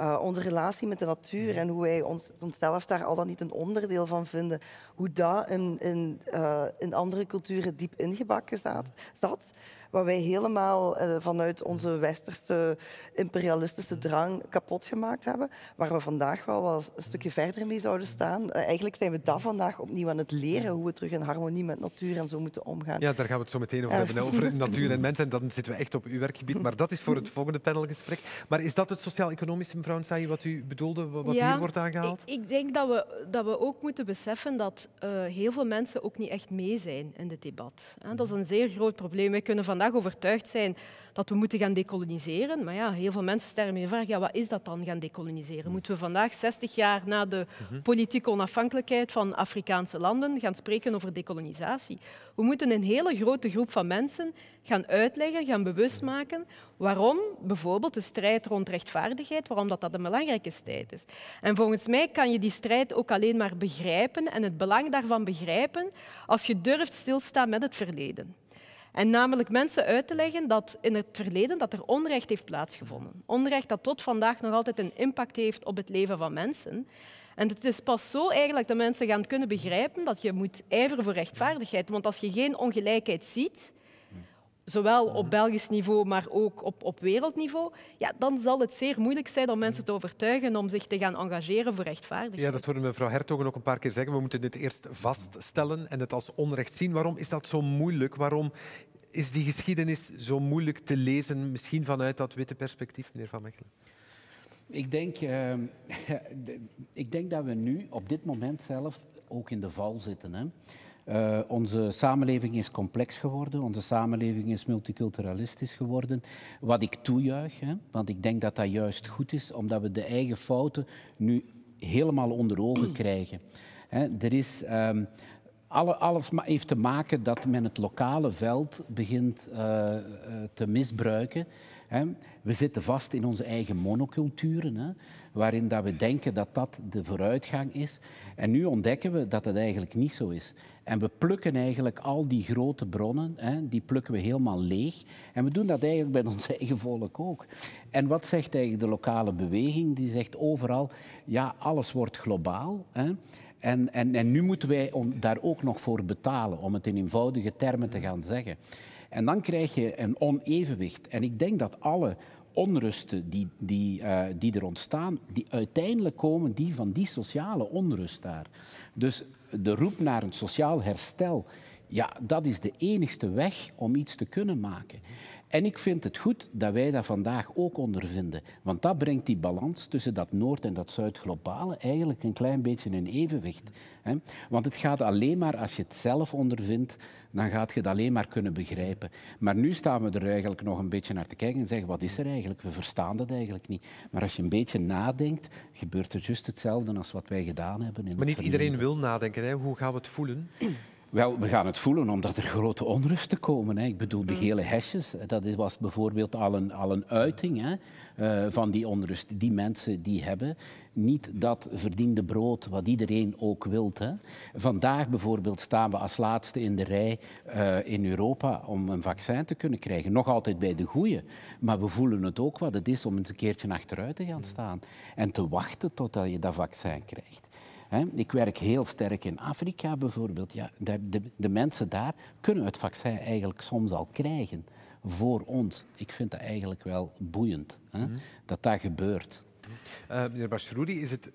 uh, onze relatie met de natuur en hoe wij ons, onszelf daar al dan niet een onderdeel van vinden, hoe dat in, in, uh, in andere culturen diep ingebakken zat. zat wat wij helemaal uh, vanuit onze westerse imperialistische drang kapot gemaakt hebben, waar we vandaag wel, wel een stukje verder mee zouden staan. Uh, eigenlijk zijn we dat vandaag opnieuw aan het leren, hoe we terug in harmonie met natuur en zo moeten omgaan. Ja, daar gaan we het zo meteen over hebben, over [LAUGHS] natuur en mensen. En dan zitten we echt op uw werkgebied, maar dat is voor het volgende panelgesprek. Maar is dat het sociaal-economische, mevrouw Nsai, wat u bedoelde, wat ja, hier wordt aangehaald? Ik, ik denk dat we, dat we ook moeten beseffen dat uh, heel veel mensen ook niet echt mee zijn in dit debat. Dat is een zeer groot probleem. Wij kunnen vandaag overtuigd zijn dat we moeten gaan decoloniseren. Maar ja, heel veel mensen stellen me de vraag, ja, wat is dat dan, gaan decoloniseren? Moeten we vandaag, 60 jaar na de politieke onafhankelijkheid van Afrikaanse landen, gaan spreken over decolonisatie? We moeten een hele grote groep van mensen gaan uitleggen, gaan bewustmaken waarom bijvoorbeeld de strijd rond rechtvaardigheid, waarom dat, dat een belangrijke strijd is. En volgens mij kan je die strijd ook alleen maar begrijpen en het belang daarvan begrijpen als je durft stilstaan met het verleden. En namelijk mensen uit te leggen dat in het verleden dat er onrecht heeft plaatsgevonden. Onrecht dat tot vandaag nog altijd een impact heeft op het leven van mensen. En het is pas zo eigenlijk dat mensen gaan kunnen begrijpen dat je moet ijveren voor rechtvaardigheid. Want als je geen ongelijkheid ziet, zowel op Belgisch niveau, maar ook op, op wereldniveau, ja, dan zal het zeer moeilijk zijn om mensen te overtuigen om zich te gaan engageren voor rechtvaardigheid. Ja, dat hoorde mevrouw Hertogen ook een paar keer zeggen. We moeten dit eerst vaststellen en het als onrecht zien. Waarom is dat zo moeilijk? Waarom is die geschiedenis zo moeilijk te lezen, misschien vanuit dat witte perspectief, meneer Van Mechelen? Ik denk, uh, [LAUGHS] ik denk dat we nu op dit moment zelf ook in de val zitten. Hè. Uh, onze samenleving is complex geworden, onze samenleving is multiculturalistisch geworden. Wat ik toejuich, hè, want ik denk dat dat juist goed is, omdat we de eigen fouten nu helemaal onder ogen [CLEARS THROAT] krijgen. Hè, er is... Um, alle, alles heeft te maken dat men het lokale veld begint uh, uh, te misbruiken. Hè. We zitten vast in onze eigen monoculturen, hè, waarin dat we denken dat dat de vooruitgang is. En nu ontdekken we dat het eigenlijk niet zo is. En we plukken eigenlijk al die grote bronnen, hè, die plukken we helemaal leeg. En we doen dat eigenlijk bij ons [LAUGHS] eigen volk ook. En wat zegt eigenlijk de lokale beweging? Die zegt overal, ja, alles wordt globaal. Hè. En, en, en nu moeten wij daar ook nog voor betalen, om het in eenvoudige termen te gaan zeggen. En dan krijg je een onevenwicht. En ik denk dat alle onrusten die, die, uh, die er ontstaan, die uiteindelijk komen die van die sociale onrust daar. Dus de roep naar een sociaal herstel, ja, dat is de enigste weg om iets te kunnen maken. En ik vind het goed dat wij dat vandaag ook ondervinden. Want dat brengt die balans tussen dat Noord- en dat Zuid-globale eigenlijk een klein beetje in evenwicht. Hè? Want het gaat alleen maar als je het zelf ondervindt, dan gaat je het alleen maar kunnen begrijpen. Maar nu staan we er eigenlijk nog een beetje naar te kijken en zeggen, wat is er eigenlijk? We verstaan dat eigenlijk niet. Maar als je een beetje nadenkt, gebeurt er juist hetzelfde als wat wij gedaan hebben. In maar niet iedereen wil nadenken. Hè? Hoe gaan we het voelen? Wel, we gaan het voelen omdat er grote onrusten komen. Hè. Ik bedoel, de gele hesjes, dat was bijvoorbeeld al een, al een uiting hè, uh, van die onrust die mensen die hebben. Niet dat verdiende brood wat iedereen ook wilt. Hè. Vandaag bijvoorbeeld staan we als laatste in de rij uh, in Europa om een vaccin te kunnen krijgen. Nog altijd bij de goeie. Maar we voelen het ook wat het is om eens een keertje achteruit te gaan staan. En te wachten totdat je dat vaccin krijgt. Ik werk heel sterk in Afrika bijvoorbeeld. Ja, de, de, de, mensen daar kunnen het vaccin eigenlijk soms al krijgen voor ons. Ik vind dat eigenlijk wel boeiend hè? Mm -hmm. dat dat gebeurt. Uh, meneer Bashrouri, is het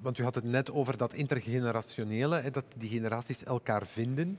want u had het net over dat intergenerationele, hè, dat die generaties elkaar vinden.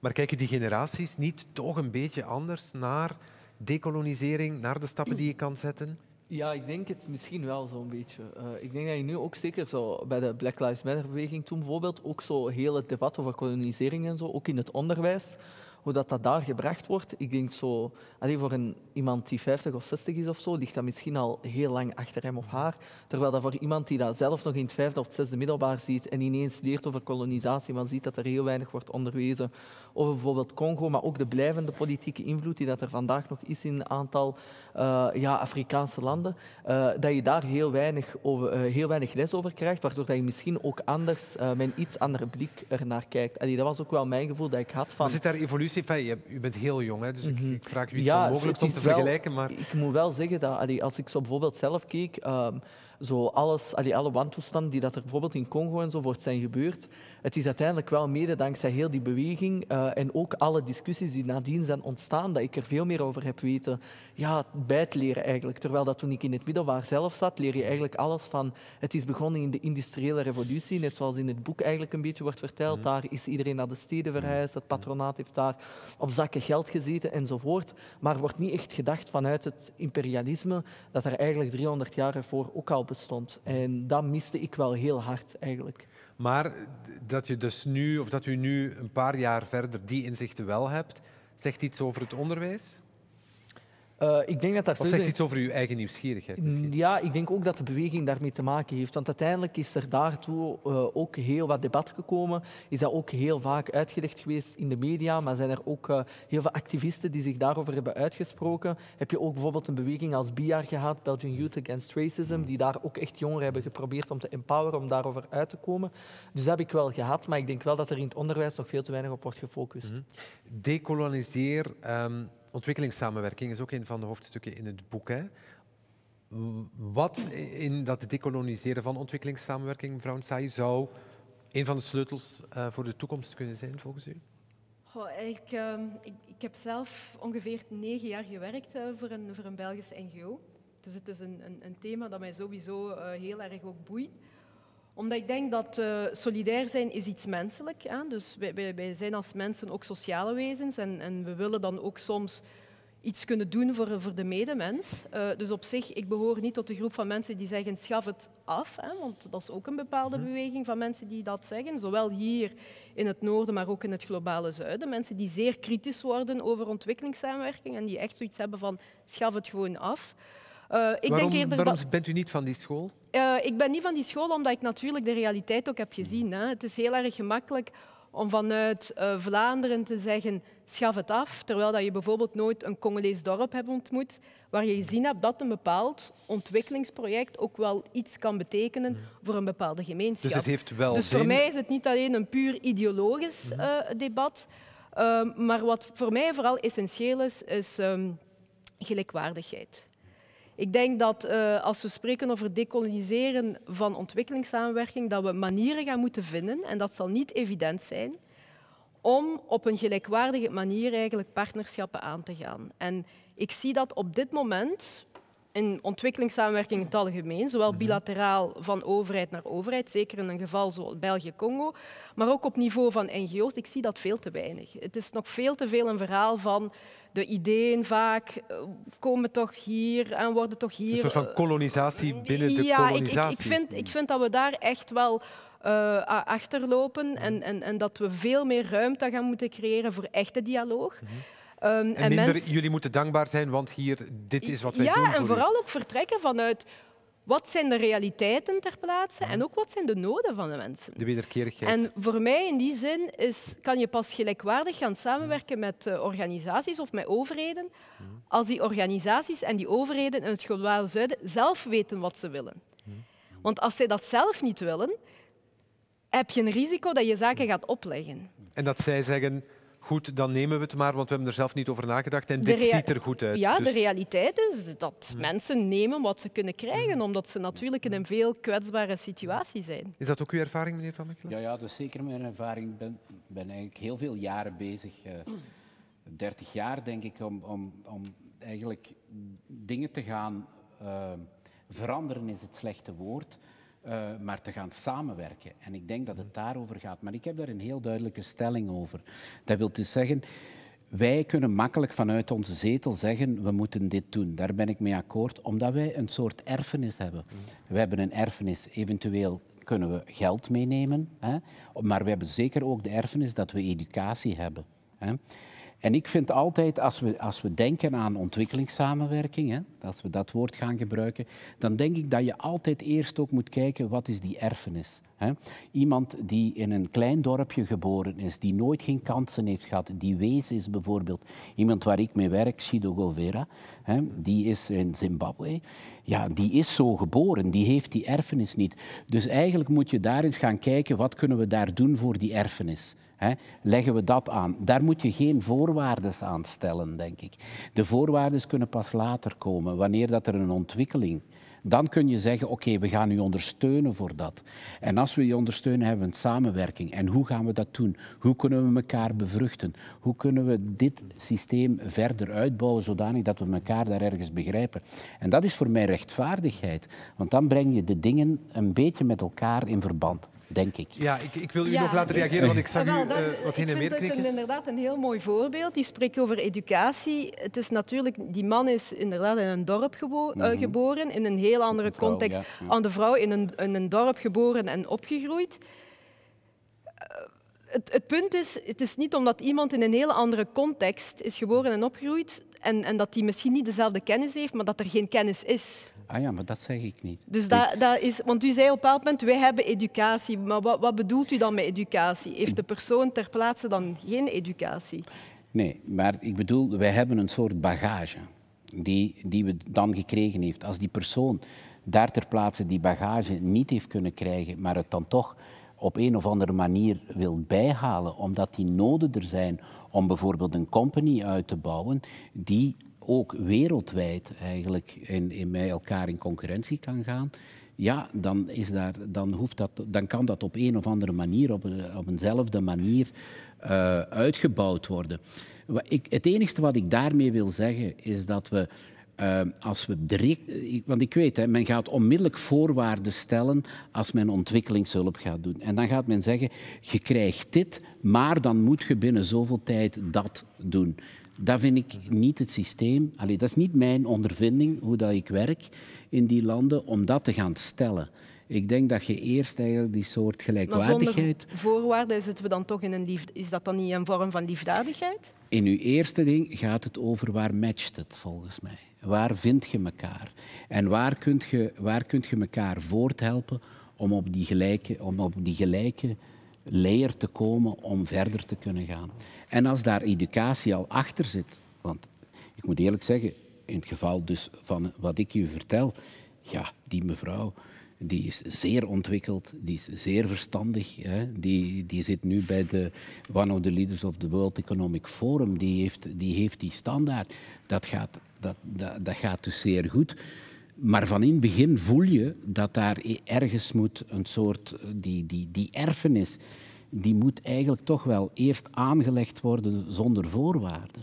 Maar kijken die generaties niet toch een beetje anders naar decolonisering, naar de stappen die je kan zetten? Ja, ik denk het misschien wel zo'n beetje. Uh, ik denk dat je nu ook zeker zo bij de Black Lives Matter beweging toen bijvoorbeeld ook zo heel het debat over kolonisering en zo, ook in het onderwijs, hoe dat, dat daar gebracht wordt. Ik denk zo, alleen voor een, iemand die 50 of 60 is of zo, ligt dat misschien al heel lang achter hem of haar. Terwijl dat voor iemand die dat zelf nog in het vijfde of zesde middelbaar ziet en ineens leert over kolonisatie, maar ziet dat er heel weinig wordt onderwezen over bijvoorbeeld Congo, maar ook de blijvende politieke invloed die dat er vandaag nog is in een aantal uh, ja, Afrikaanse landen, uh, dat je daar heel weinig, over, uh, heel weinig les over krijgt, waardoor dat je misschien ook anders, met een iets andere blik ernaar kijkt. Allee, dat was ook wel mijn gevoel dat ik had van... Maar zit daar evolutie van? U bent heel jong, hè? dus mm -hmm. ik, vraag u iets ja, mogelijk om te wel, vergelijken. Maar... Ik moet wel zeggen dat allee, als ik zo bijvoorbeeld zelf keek... Um, zo alles, allee, alle wantoestanden die dat er bijvoorbeeld in Congo enzovoort zijn gebeurd, het is uiteindelijk wel mede dankzij heel die beweging uh, en ook alle discussies die nadien zijn ontstaan, dat ik er veel meer over heb weten ja, bij te leren eigenlijk. Terwijl dat toen ik in het middelbaar zelf zat, leer je eigenlijk alles van... Het is begonnen in de industriële revolutie, net zoals in het boek eigenlijk een beetje wordt verteld. Mhm. Daar is iedereen naar de steden verhuisd, het patronaat heeft daar op zakken geld gezeten enzovoort. Maar wordt niet echt gedacht vanuit het imperialisme dat er eigenlijk 300 jaar ervoor ook al bestond. En dat miste ik wel heel hard eigenlijk. Maar dat je dus nu, of dat u nu een paar jaar verder die inzichten wel hebt, zegt iets over het onderwijs? Uh, ik denk dat of zegt iets over uw eigen nieuwsgierigheid? Misschien? Ja, ik denk ook dat de beweging daarmee te maken heeft. Want uiteindelijk is er daartoe uh, ook heel wat debat gekomen. Is dat ook heel vaak uitgelegd geweest in de media. Maar zijn er ook uh, heel veel activisten die zich daarover hebben uitgesproken. Heb je ook bijvoorbeeld een beweging als BIAR gehad, Belgian Youth Against Racism, die daar ook echt jongeren hebben geprobeerd om te empoweren, om daarover uit te komen. Dus dat heb ik wel gehad. Maar ik denk wel dat er in het onderwijs nog veel te weinig op wordt gefocust. Mm -hmm. Dekoloniseer... Um Ontwikkelingssamenwerking is ook een van de hoofdstukken in het boek. Hè? Wat in dat decoloniseren van ontwikkelingssamenwerking, mevrouw Nsai, zou een van de sleutels uh, voor de toekomst kunnen zijn, volgens u? Goh, ik, uh, ik, ik, heb zelf ongeveer negen jaar gewerkt uh, voor, een, voor een Belgische NGO. Dus het is een, een, een thema dat mij sowieso uh, heel erg ook boeit omdat ik denk dat uh, solidair zijn is iets menselijk. Hè? Dus wij, wij, wij, zijn als mensen ook sociale wezens en, en, we willen dan ook soms iets kunnen doen voor, voor de medemens. Uh, dus op zich, ik behoor niet tot de groep van mensen die zeggen schaf het af. Hè? Want dat is ook een bepaalde mhm. beweging van mensen die dat zeggen. Zowel hier in het noorden, maar ook in het globale zuiden. Mensen die zeer kritisch worden over ontwikkelingssamenwerking en die echt zoiets hebben van schaf het gewoon af. Uh, ik waarom, denk eerder waarom bent u niet van die school? Uh, ik ben niet van die school omdat ik natuurlijk de realiteit ook heb gezien. Hè. Het is heel erg gemakkelijk om vanuit uh, Vlaanderen te zeggen schaf het af, terwijl dat je bijvoorbeeld nooit een Congolees dorp hebt ontmoet waar je gezien hebt dat een bepaald ontwikkelingsproject ook wel iets kan betekenen voor een bepaalde gemeenschap. Dus, het heeft wel dus voor mij is het niet alleen een puur ideologisch uh, debat, uh, maar wat voor mij vooral essentieel is, is um, gelijkwaardigheid. Ik denk dat uh, als we spreken over decoloniseren van ontwikkelingssamenwerking, dat we manieren gaan moeten vinden, en dat zal niet evident zijn, om op een gelijkwaardige manier eigenlijk partnerschappen aan te gaan. En ik zie dat op dit moment in ontwikkelingssamenwerking in het algemeen, zowel mhm. bilateraal van overheid naar overheid, zeker in een geval zoals België-Congo, maar ook op niveau van NGO's, ik zie dat veel te weinig. Het is nog veel te veel een verhaal van de ideeën vaak eh, komen toch hier en worden toch hier... Een soort van kolonisatie binnen de ja, kolonisatie. Ja, ik, ik, vind, ik vind dat we daar echt wel uh, achterlopen en, en, en dat we veel meer ruimte gaan moeten creëren voor echte dialoog. Mm Um, en, minder, jullie moeten dankbaar zijn, want hier, dit is wat wij ja, doen Ja, en vooral ook vertrekken vanuit wat zijn de realiteiten ter plaatse en ook wat zijn de noden van de mensen. De wederkerigheid. En voor mij in die zin is, kan je pas gelijkwaardig gaan samenwerken met uh, organisaties of met overheden als die organisaties en die overheden in het globale zuiden zelf weten wat ze willen. Want als zij dat zelf niet willen, heb je een risico dat je zaken gaat opleggen. En dat zij zeggen, goed, dan nemen we het maar, want we hebben er zelf niet over nagedacht en dit ziet er goed uit. Ja, dus... de realiteit is dat mensen nemen wat ze kunnen krijgen, omdat ze natuurlijk in een veel kwetsbare situatie zijn. Is dat ook uw ervaring, meneer Van Mechelen? Ja, ja, dat is zeker mijn ervaring. Ik ben, ben eigenlijk heel veel jaren bezig, uh, 30 jaar denk ik, om, om, om eigenlijk dingen te gaan uh, veranderen is het slechte woord. Uh, maar te gaan samenwerken. En ik denk dat het daarover gaat. Maar ik heb daar een heel duidelijke stelling over. Dat wil dus zeggen, wij kunnen makkelijk vanuit onze zetel zeggen, we moeten dit doen. Daar ben ik mee akkoord, omdat wij een soort erfenis hebben. We hebben een erfenis, eventueel kunnen we geld meenemen, hè? maar we hebben zeker ook de erfenis dat we educatie hebben. Hè? En ik vind altijd, als we, als we denken aan ontwikkelingssamenwerking, hè, als we dat woord gaan gebruiken, dan denk ik dat je altijd eerst ook moet kijken, wat is die erfenis? Hè? Iemand die in een klein dorpje geboren is, die nooit geen kansen heeft gehad, die wees is bijvoorbeeld. Iemand waar ik mee werk, Shido Govera, hè, die is in Zimbabwe. Ja, die is zo geboren, die heeft die erfenis niet. Dus eigenlijk moet je daar eens gaan kijken, wat kunnen we daar doen voor die erfenis? Leggen we dat aan. Daar moet je geen voorwaarden aan stellen, denk ik. De voorwaarden kunnen pas later komen, wanneer dat er een ontwikkeling dan kun je zeggen, oké, we gaan u ondersteunen voor dat. En als we je ondersteunen, hebben we een samenwerking. En hoe gaan we dat doen? Hoe kunnen we elkaar bevruchten? Hoe kunnen we dit systeem verder uitbouwen, zodanig dat we elkaar daar ergens begrijpen? En dat is voor mij rechtvaardigheid. Want dan breng je de dingen een beetje met elkaar in verband denk ik. Ja, ik, ik wil u nog laten reageren, want ik zag u dat, uh, wat heen en weer knikken. Ik vind het inderdaad een heel mooi voorbeeld. Die spreekt over educatie. Het is natuurlijk, die man is inderdaad in een dorp gebo uh, mm geboren, in een heel andere vrouw, context. Ja, ja. Aan de vrouw in een, in een dorp geboren en opgegroeid. Uh, het, het, punt is, het is niet omdat iemand in een hele andere context is geboren en opgegroeid en, en dat hij misschien niet dezelfde kennis heeft, maar dat er geen kennis is. Ah ja, maar dat zeg ik niet. Dus dat, dat is, want u zei op een bepaald moment, wij hebben educatie. Maar wat, wat bedoelt u dan met educatie? Heeft de persoon ter plaatse dan geen educatie? Nee, maar ik bedoel, wij hebben een soort bagage die, die we dan gekregen heeft. Als die persoon daar ter plaatse die bagage niet heeft kunnen krijgen, maar het dan toch op een of andere manier wil bijhalen, omdat die noden er zijn om bijvoorbeeld een company uit te bouwen die ook wereldwijd eigenlijk in, in met elkaar in concurrentie kan gaan, ja, dan, is daar, dan, hoeft dat, dan kan dat op een of andere manier, op, op eenzelfde manier uh, uitgebouwd worden. Ik, het enige wat ik daarmee wil zeggen is dat we uh, als we direct, want ik weet, hè, men gaat onmiddellijk voorwaarden stellen als men ontwikkelingshulp gaat doen. En dan gaat men zeggen, je krijgt dit, maar dan moet je binnen zoveel tijd dat doen. Dat vind ik niet het systeem. Allee, dat is niet mijn ondervinding, hoe dat ik werk in die landen, om dat te gaan stellen. Ik denk dat je eerst eigenlijk die soort gelijkwaardigheid... Maar voorwaarden zitten we dan toch in een liefde. Is dat dan niet een vorm van liefdadigheid? In uw eerste ding gaat het over waar matcht het, volgens mij. Waar vind je elkaar? En waar kunt je, waar kunt je elkaar voorthelpen om op die gelijke, om op die gelijke layer te komen om verder te kunnen gaan. En als daar educatie al achter zit, want ik moet eerlijk zeggen, in het geval dus van wat ik u vertel, ja, die mevrouw, die is zeer ontwikkeld, die is zeer verstandig. Hè. Die, die zit nu bij de One of the Leaders of the World Economic Forum. Die heeft die, heeft die standaard. Dat gaat, dat, dat, dat gaat dus zeer goed. Maar van in het begin voel je dat daar ergens moet een soort, eh, die, die, die erfenis, die moet eigenlijk toch wel eerst aangelegd worden zonder voorwaarden.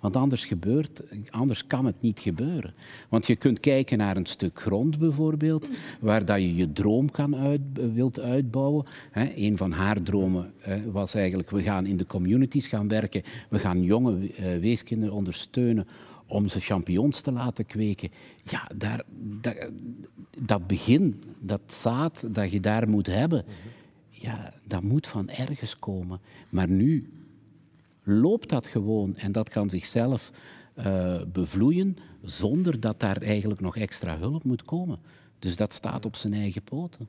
Want anders, gebeurt, anders kan het niet gebeuren. Want je kunt kijken naar een stuk grond bijvoorbeeld, waar dat je je droom kan uit, wilt uitbouwen. He, een van haar dromen was eigenlijk, we gaan in de communities gaan werken, we gaan jonge eh, weeskinderen ondersteunen om ze champignons te laten kweken. Ja, daar, dat, dat begin, dat zaad dat je daar moet hebben, ja, dat moet van ergens komen. Maar nu loopt dat gewoon en dat kan zichzelf uh, bevloeien zonder dat daar eigenlijk nog extra hulp moet komen. Dus dat staat op zijn eigen poten.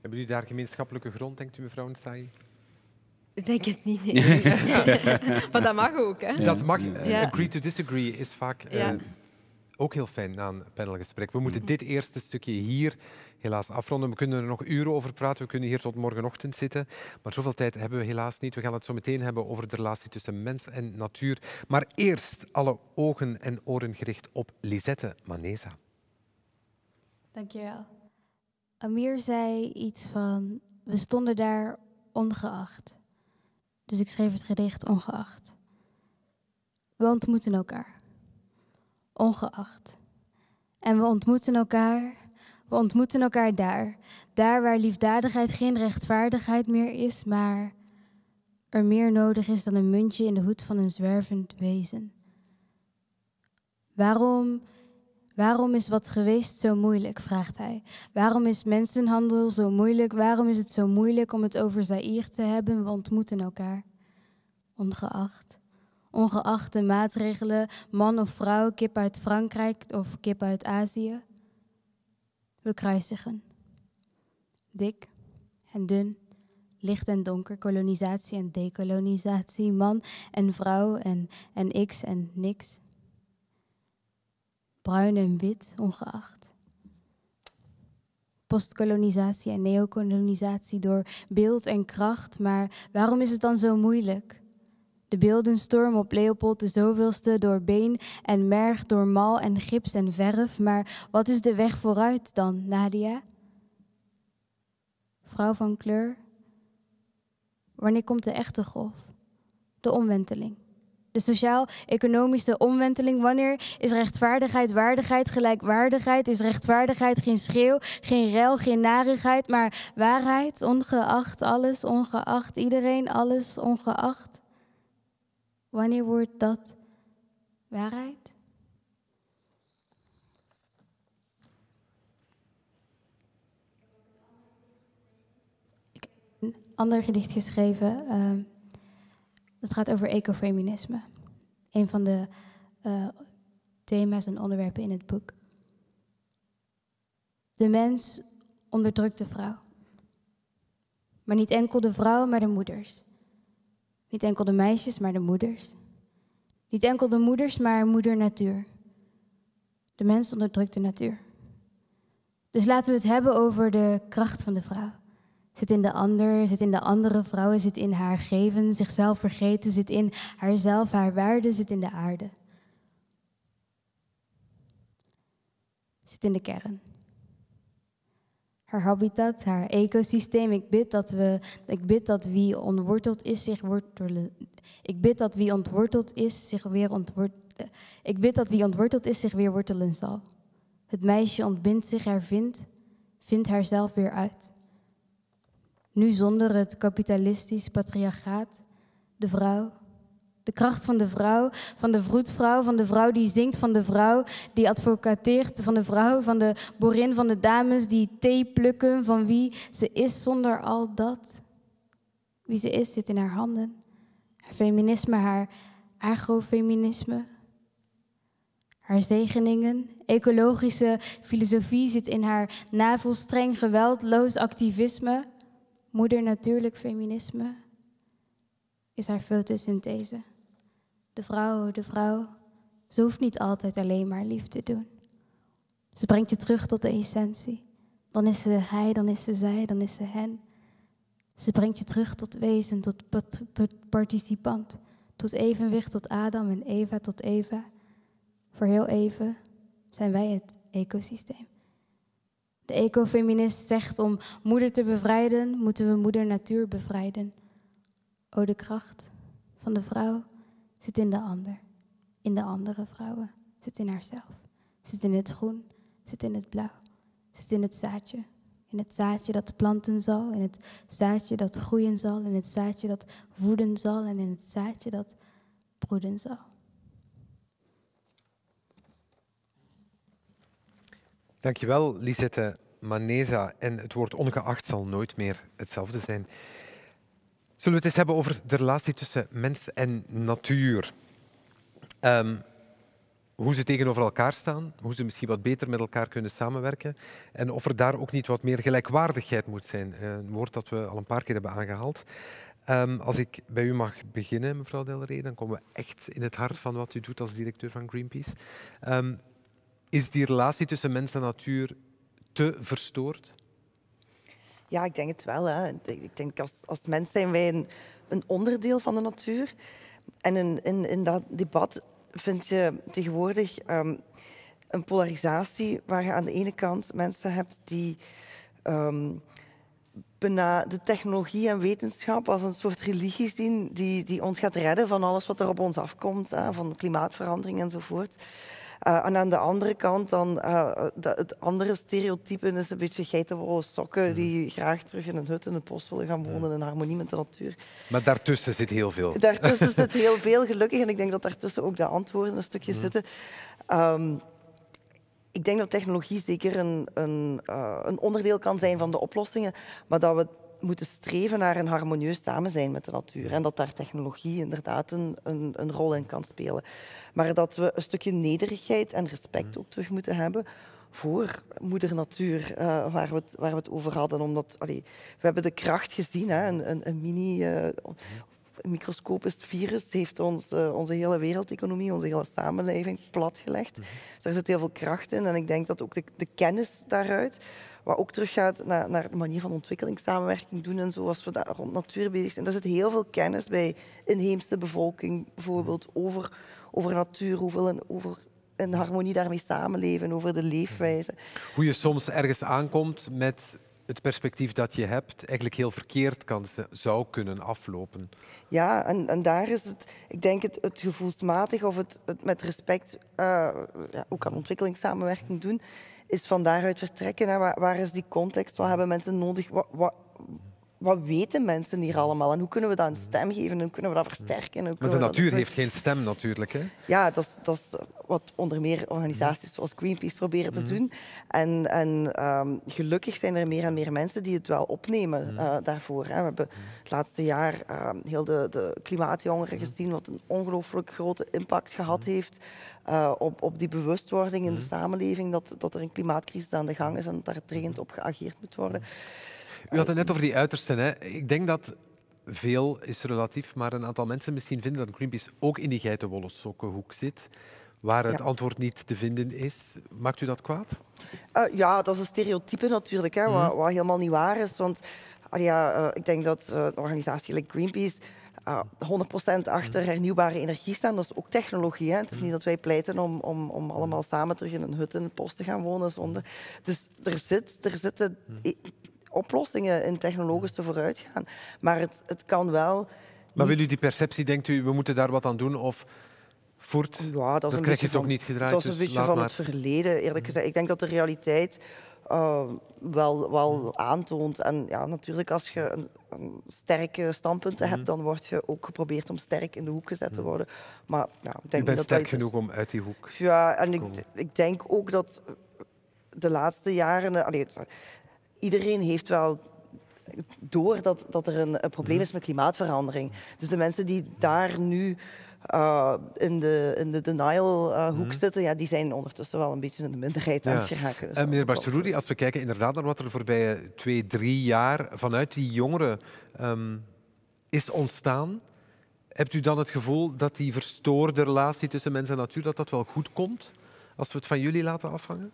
Hebben jullie daar gemeenschappelijke grond, denkt u, mevrouw Nsai? Ik denk het niet. Nee. [LAUGHS] maar dat mag ook. Hè? Dat mag. Ja. Agree to disagree is vaak uh, ook heel fijn na een panelgesprek. We moeten mhm. dit eerste stukje hier helaas afronden. We kunnen er nog uren over praten. We kunnen hier tot morgenochtend zitten. Maar zoveel tijd hebben we helaas niet. We gaan het zo meteen hebben over de relatie tussen mens en natuur. Maar eerst alle ogen en oren gericht op Lisette Manesa. Dankjewel. Amir zei iets van, we stonden daar ongeacht. Dus ik schreef het gedicht ongeacht. We ontmoeten elkaar. Ongeacht. En we ontmoeten elkaar We ontmoeten elkaar daar. Daar waar liefdadigheid geen rechtvaardigheid meer is, maar er meer nodig is dan een muntje in de hoed van een zwervend wezen. Waarom, waarom is wat geweest zo moeilijk? vraagt hij. Waarom is mensenhandel zo moeilijk? Waarom is het zo moeilijk om het over Zaïr te hebben? We ontmoeten elkaar. Ongeacht. Ongeacht de maatregelen, man of vrouw, kip uit Frankrijk of kip uit Azië. We kruisigen. Dik en dun, licht en donker, kolonisatie en dekolonisatie, man en vrouw en, en x en niks. Bruin en wit, ongeacht. Postkolonisatie en neokolonisatie door beeld en kracht, maar waarom is het dan zo moeilijk? De beeldenstorm op Leopold de zoveelste door been en merg, door mal en gips en verf. Maar wat is de weg vooruit dan, Nadia? Vrouw van kleur, wanneer komt de echte golf? De omwenteling. De sociaal-economische omwenteling. Wanneer is rechtvaardigheid waardigheid, gelijkwaardigheid? Is rechtvaardigheid geen schreeuw, geen rel, geen narigheid, maar waarheid, ongeacht alles, ongeacht iedereen, alles, ongeacht? Wanneer wordt dat waarheid? Ik heb een ander gedicht geschreven. Uh, dat gaat over ecofeminisme. Een van de uh, thema's en onderwerpen in het boek. De mens onderdrukt de vrouw. Maar niet enkel de vrouw, maar de moeders. Niet enkel de meisjes, maar de moeders. Niet enkel de moeders, maar moeder natuur. De mens onderdrukt de natuur. Dus laten we het hebben over de kracht van de vrouw. Zit in de ander, zit in de andere vrouw, zit in haar geven, zichzelf vergeten, zit in haarzelf, haar waarde, zit in de aarde. Zit in de kern haar habitat, haar ecosysteem. Ik bid dat, we, ik bid dat wie ontworteld is zich wortelen. Ik bid dat wie ontworteld is zich weer ontwortelen. Ik bid dat wie ontworteld is zich weer wortelen zal. Het meisje ontbindt zich, hervindt, vindt haarzelf weer uit. Nu zonder het kapitalistisch patriarchaat, de vrouw, de kracht van de vrouw, van de vroedvrouw, van de vrouw die zingt, van de vrouw die advocateert, van de vrouw, van de boerin, van de dames die thee plukken, van wie ze is zonder al dat. Wie ze is zit in haar handen. Haar feminisme, haar agrofeminisme, haar zegeningen, ecologische filosofie zit in haar navelstreng geweldloos activisme, moeder natuurlijk feminisme is haar fotosynthese. De vrouw, de vrouw, ze hoeft niet altijd alleen maar lief te doen. Ze brengt je terug tot de essentie. Dan is ze hij, dan is ze zij, dan is ze hen. Ze brengt je terug tot wezen, tot, tot participant, tot evenwicht, tot Adam en Eva, tot Eva. Voor heel even zijn wij het ecosysteem. De ecofeminist zegt om moeder te bevrijden, moeten we moeder natuur bevrijden. O, de kracht van de vrouw zit in de ander, in de andere vrouwen, zit in haarzelf, zit in het groen, zit in het blauw, zit in het zaadje, in het zaadje dat planten zal, in het zaadje dat groeien zal, in het zaadje dat voeden zal. En in het zaadje dat broeden zal. Dankjewel, Lisette Manesa. En het woord ongeacht zal nooit meer hetzelfde zijn. Zullen we het eens hebben over de relatie tussen mens en natuur? Um, hoe ze tegenover elkaar staan, hoe ze misschien wat beter met elkaar kunnen samenwerken en of er daar ook niet wat meer gelijkwaardigheid moet zijn. Eh, een woord dat we al een paar keer hebben aangehaald. Um, als ik bij u mag beginnen, mevrouw Delrey, dan komen we echt in het hart van wat u doet als directeur van Greenpeace. Um, is die relatie tussen mens en natuur te verstoord? Ja, ik denk het wel. Hè. Ik denk als, als mens zijn wij een, een onderdeel van de natuur. En in, in, in dat debat vind je tegenwoordig um, een polarisatie waar je aan de ene kant mensen hebt die um, de technologie en wetenschap als een soort religie zien die, die ons gaat redden van alles wat er op ons afkomt, hè, van klimaatverandering enzovoort. Uh, en aan de andere kant dan, uh, de, het andere stereotype is een beetje geitenwolle sokken mhm. die graag terug in een hut in het bos willen gaan wonen in harmonie met de natuur. Maar daartussen zit heel veel. Daartussen zit heel [LAUGHS] veel, gelukkig. En ik denk dat daartussen ook de antwoorden een stukje mhm. zitten. Um, ik denk dat technologie zeker een, een, uh, een, onderdeel kan zijn van de oplossingen, maar dat we moeten streven naar een harmonieus samen zijn met de natuur. En dat daar technologie inderdaad een, een, een, rol in kan spelen. Maar dat we een stukje nederigheid en respect ook terug moeten hebben voor moeder natuur, uh, waar, we het, waar we het over hadden. Omdat, allee, we hebben de kracht gezien, hè, een, een, een mini... Uh, een microscopisch virus heeft ons, uh, onze hele wereldeconomie, onze hele samenleving platgelegd. Mm Dus daar zit heel veel kracht in. En ik denk dat ook de, de kennis daaruit wat ook teruggaat naar, naar de manier van ontwikkelingssamenwerking doen en zo, als we daar rond natuur bezig zijn. Er zit heel veel kennis bij inheemse bevolking, bijvoorbeeld, over, over natuur, hoeveel over in harmonie daarmee samenleven, over de leefwijze. Hoe je soms ergens aankomt met het perspectief dat je hebt eigenlijk heel verkeerd kan, zou kunnen aflopen. Ja, en, en daar is het, ik denk het, het gevoelsmatig of het, het met respect uh, ja, ook aan ontwikkelingssamenwerking doen, is van daaruit vertrekken. Hè. Waar, waar, is die context? Wat hebben mensen nodig? Wat, wat, wat weten mensen hier allemaal en hoe kunnen we dat een stem geven en hoe kunnen we dat versterken? Maar de natuur heeft geen stem natuurlijk. Hè? Ja, dat is, dat is wat onder meer organisaties zoals Greenpeace proberen te mhm. doen. En, en ehm, gelukkig zijn er meer en meer mensen die het wel opnemen uh, daarvoor. Hè. We hebben het laatste jaar uh, heel de, de klimaatjongeren mhm. gezien, wat een ongelooflijk grote impact gehad heeft. Uh, op, op die bewustwording in de samenleving dat, dat er een klimaatcrisis aan de gang is en dat daar dringend op geageerd moet worden. U had het net over die uitersten. Hè. Ik denk dat veel is relatief, maar een aantal mensen misschien vinden dat Greenpeace ook in die geitenwolle sokkenhoek zit, waar het antwoord niet te vinden is. Maakt u dat kwaad? Uh, ja, dat is een stereotype natuurlijk, hè, wat, mhm. wat, helemaal niet waar is. Want ja, uh, ik denk dat uh, een organisatie like Greenpeace uh, 100% achter hernieuwbare energie staan. Dat is ook technologie. Hè. Het is niet dat wij pleiten om, om, om allemaal samen terug in een hut in het bos te gaan wonen. Zonder... Dus er, zit, er zitten oplossingen in technologische vooruitgaan. Maar het, het kan wel... Maar wil u die perceptie, denkt u, we moeten daar wat aan doen? Of voert, ja, dat, dat krijg je toch niet gedraaid? Dat is een dus beetje van het verleden, eerlijk gezegd. Ik denk dat de realiteit uh, wel, wel aantoont. En ja, natuurlijk, als je een, een sterke standpunten hebt, dan word je ook geprobeerd om sterk in de hoek gezet te worden. Maar, ja, ik denk je bent dat sterk genoeg om uit die hoek Ja, en ik, ik, denk ook dat de laatste jaren... Allee, iedereen heeft wel door dat, dat er een, een, probleem is met klimaatverandering. Dus de mensen die daar nu uh, in de, in de denial-hoek uh, mm zitten, ja, die zijn ondertussen wel een beetje in de minderheid aan het geraken. Dus en meneer Bacheroudi, als we kijken inderdaad naar wat er voorbije twee, drie jaar vanuit die jongeren um, is ontstaan, hebt u dan het gevoel dat die verstoorde relatie tussen mens en natuur dat dat wel goed komt, als we het van jullie laten afhangen?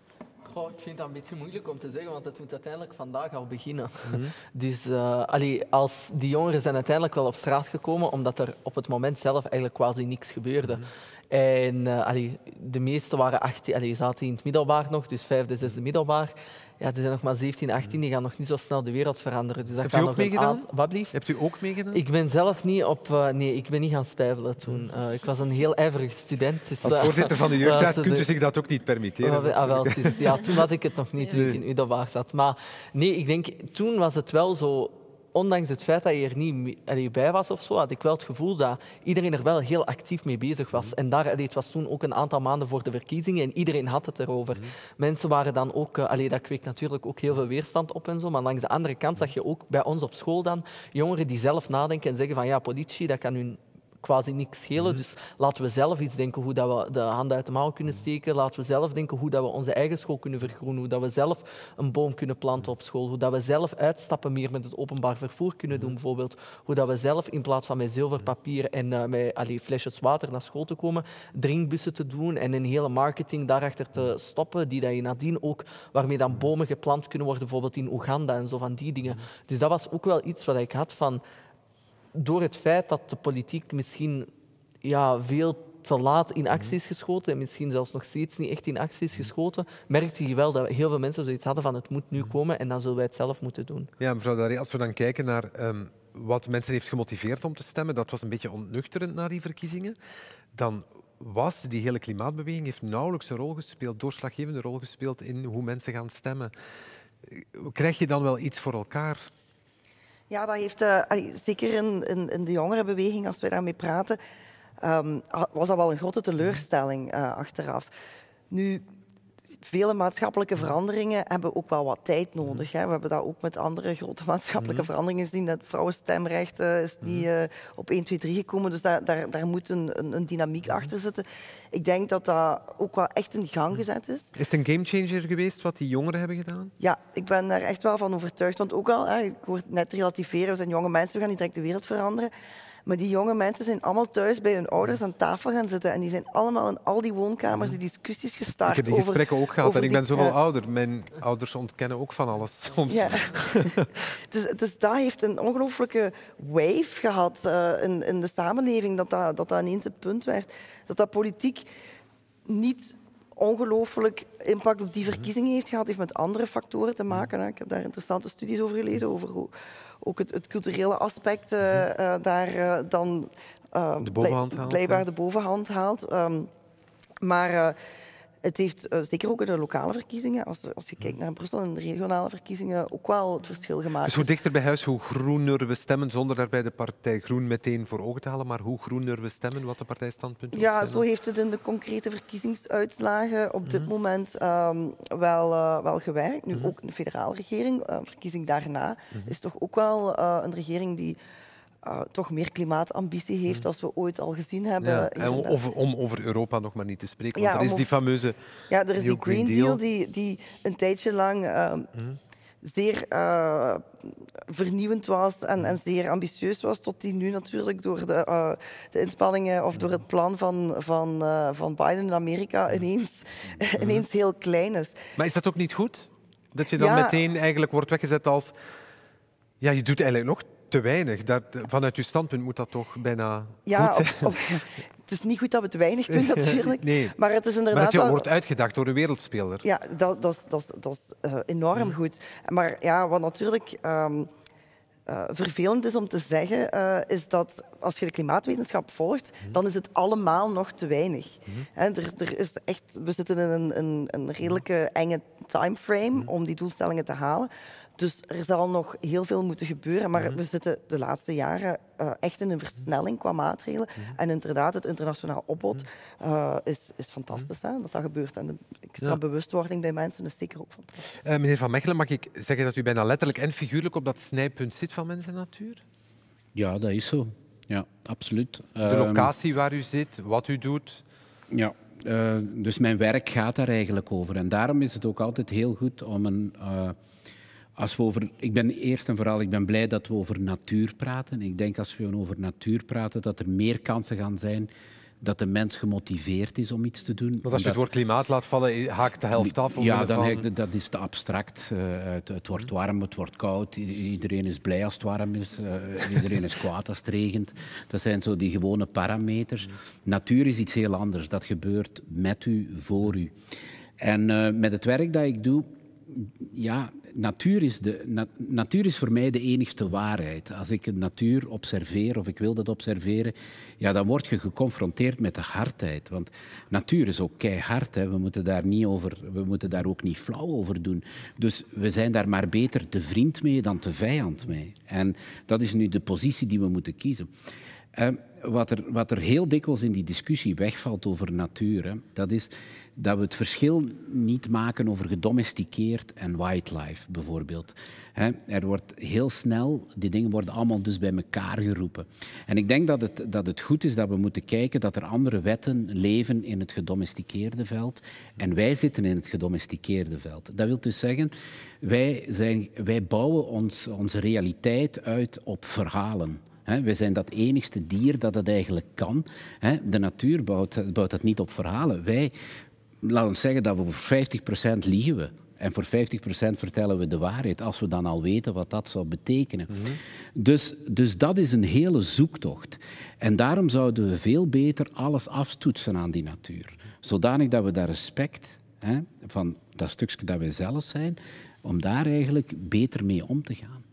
Ik vind dat een beetje moeilijk om te zeggen, want het moet uiteindelijk vandaag al beginnen. Mhm. [LAUGHS] Dus uh, allee, als die jongeren zijn uiteindelijk wel op straat gekomen, omdat er op het moment zelf eigenlijk quasi niks gebeurde. Mhm. En uh, allee, de meeste waren 18, allee, zaten in het middelbaar nog, dus vijfde, zesde middelbaar. Ja, er zijn nog maar 17, 18, die gaan nog niet zo snel de wereld veranderen. Dus dat Hebt u ook meegedaan? Wat blieft? Hebt u ook meegedaan? Ik ben zelf niet op... Uh, nee, ik ben niet gaan spijbelen toen. Uh, ik was een heel ijverig student. Dus, Als voorzitter van de [LAUGHS] jeugdraad kunt u zich dat ook niet permitteren. Ah, wel, is, ja, toen was ik het nog niet, toen ik in Udelbaar zat. Maar nee, ik denk, toen was het wel zo ondanks het feit dat je er niet bij was of zo, had ik wel het gevoel dat iedereen er wel heel actief mee bezig was. En daar, het was toen ook een aantal maanden voor de verkiezingen en iedereen had het erover. Mhm. Mensen waren dan ook, eh, allee, dat kweekt natuurlijk ook heel veel weerstand op en zo, maar langs de andere kant zag je ook bij ons op school dan jongeren die zelf nadenken en zeggen van ja, politie, dat kan hun quasi niks schelen. Mhm. Dus laten we zelf iets denken hoe dat we de handen uit de mouw kunnen steken. Laten we zelf denken hoe dat we onze eigen school kunnen vergroenen. Hoe dat we zelf een boom kunnen planten op school. Hoe dat we zelf uitstappen meer met het openbaar vervoer kunnen doen, mhm. bijvoorbeeld. Hoe dat we zelf in plaats van met zilverpapier en uh, met allee, flesjes water naar school te komen, drinkbussen te doen en een hele marketing daarachter te stoppen, die dat je nadien ook, waarmee dan bomen geplant kunnen worden, bijvoorbeeld in Oeganda en zo van die dingen. Mhm. Dus dat was ook wel iets wat ik had van door het feit dat de politiek misschien ja, veel te laat in actie is geschoten en misschien zelfs nog steeds niet echt in actie is geschoten, merkte je wel dat heel veel mensen zoiets hadden van het moet nu komen en dan zullen wij het zelf moeten doen. Ja, mevrouw Daré, als we dan kijken naar um, wat mensen heeft gemotiveerd om te stemmen, dat was een beetje ontnuchterend na die verkiezingen, dan was, die hele klimaatbeweging heeft nauwelijks een rol gespeeld, doorslaggevende rol gespeeld in hoe mensen gaan stemmen. Krijg je dan wel iets voor elkaar? Ja, dat heeft uh, zeker in, in, de jongerenbeweging, als we daarmee praten, um, was dat wel een grote teleurstelling uh, achteraf. Nu, vele maatschappelijke veranderingen hebben ook wel wat tijd nodig. Hè. We hebben dat ook met andere grote [LAUGHS] maatschappelijke mhm. veranderingen gezien. Het vrouwenstemrecht uh, is niet uh, op 1, 2, 3 gekomen. Dus daar, daar, daar moet een, een, een, dynamiek mhm. achter zitten. Ik denk dat dat ook wel echt in gang mhm. gezet is. Is het een gamechanger geweest wat die jongeren hebben gedaan? Ja, ik ben daar echt wel van overtuigd. Want ook al, hè, ik hoor net relativeren, we zijn jonge mensen, we gaan niet direct de wereld veranderen. Maar die jonge mensen zijn allemaal thuis bij hun ouders aan tafel gaan zitten. En die zijn allemaal in al die woonkamers die discussies gestart. Ik heb die gesprekken ook gehad en ik ben zoveel ouder. Mijn ouders ontkennen ook van alles soms. Ja. [LAUGHS] dus, dus dat heeft een ongelooflijke wave gehad uh, in, in de samenleving. Dat dat, dat dat ineens het punt werd. Dat dat politiek niet ongelooflijk impact op die verkiezingen heeft gehad. heeft met andere factoren te maken. Ik heb daar interessante studies over gelezen, over hoe ook het, het culturele aspect daar dan de bovenhand haalt, blijkbaar de bovenhand haalt. Um, maar het heeft zeker ook in de lokale verkiezingen, als, als je kijkt naar Brussel en de regionale verkiezingen, ook wel het verschil gemaakt. Dus hoe dichter bij huis, hoe groener we stemmen, zonder daarbij de partij Groen meteen voor ogen te halen, maar hoe groener we stemmen, wat de partijstandpunt is? Ja, zo heeft het in de concrete verkiezingsuitslagen op dit mhm. moment um, wel, uh, wel gewerkt. Nu mm -hmm. ook de federale regering, uh, verkiezing daarna, mm -hmm. is toch ook wel uh, een regering die uh, toch meer klimaatambitie heeft dan we ooit al gezien hebben. Ja, en om over, om over, Europa nog maar niet te spreken, want ja, er is die fameuze Ja, er is die Green Deal, die, die, een tijdje lang uh, mm. zeer uh, vernieuwend was en, en, zeer ambitieus was, tot die nu natuurlijk door de, de inspanningen of door het plan van, van, van Biden in Amerika ineens, [LAUGHS] ineens heel klein is. Maar is dat ook niet goed? Dat je dan meteen eigenlijk wordt weggezet als... Ja, je doet eigenlijk nog te weinig. Dat, vanuit uw standpunt moet dat toch bijna ja, goed zijn? [LAUGHS] het is niet goed dat we te weinig doen, [LAUGHS] natuurlijk. nee. Maar het is inderdaad... Maar dat je wordt uitgedacht door een wereldspeler. Ja, dat, dat, dat, dat is uh, enorm goed. Maar ja, wat natuurlijk... Um, uh, vervelend is om te zeggen, uh, is dat als je de klimaatwetenschap volgt, mm. dan is het allemaal nog te weinig. Mm. He, er, er, is echt, we zitten in een, een, een redelijke enge timeframe mm. om die doelstellingen te halen. Dus er zal nog heel veel moeten gebeuren. Maar we zitten de laatste jaren uh, echt in een versnelling qua maatregelen. En inderdaad, het internationaal opbod uh, is, is fantastisch hè, dat dat gebeurt. En de extra bewustwording bij mensen is zeker ook fantastisch. Uh, meneer Van Mechelen, mag ik zeggen dat u bijna letterlijk en figuurlijk op dat snijpunt zit van mens en natuur? Ja, dat is zo. Ja, absoluut. De ehm, locatie waar u zit, wat u doet. Ja, dus mijn werk gaat daar eigenlijk over. En daarom is het ook altijd heel goed om een als we over, ik ben eerst en vooral ik ben blij dat we over natuur praten. Ik denk als we over natuur praten, dat er meer kansen gaan zijn dat de mens gemotiveerd is om iets te doen. Maar als je het woord klimaat laat vallen, haakt de helft af? Ja, dan van... dat is te abstract. Uh, het, het, wordt warm, het wordt koud. Iedereen is blij als het warm is. Uh, iedereen is kwaad als het regent. Dat zijn zo die gewone parameters. Natuur is iets heel anders. Dat gebeurt met u, voor u. En uh, met het werk dat ik doe, ja, natuur is, de, natuur is voor mij de enigste waarheid. Als ik natuur observeer of ik wil dat observeren, ja, dan word je geconfronteerd met de hardheid. Want natuur is ook keihard. Hè. We, moeten daar niet over, we moeten daar ook niet flauw over doen. Dus we zijn daar maar beter de vriend mee dan de vijand mee. En dat is nu de positie die we moeten kiezen. Uh, wat, er, wat er heel dikwijls in die discussie wegvalt over natuur, dat is dat we het verschil niet maken over gedomesticeerd en wildlife bijvoorbeeld. er wordt heel snel, die dingen worden allemaal dus bij elkaar geroepen. En ik denk dat het, dat het goed is dat we moeten kijken dat er andere wetten leven in het gedomesticeerde veld en wij zitten in het gedomesticeerde veld. Dat wil dus zeggen, wij, zijn, wij bouwen ons, onze realiteit uit op verhalen. We zijn dat enigste dier dat dat eigenlijk kan. De natuur bouwt, bouwt dat niet op verhalen. Wij, laten we zeggen dat we voor 50% liegen we. En voor 50% vertellen we de waarheid, als we dan al weten wat dat zou betekenen. Mhm. dus, dus dat is een hele zoektocht. En daarom zouden we veel beter alles afstoetsen aan die natuur. Zodanig dat we daar respect hè, van dat stukje dat wij zelf zijn, om daar eigenlijk beter mee om te gaan.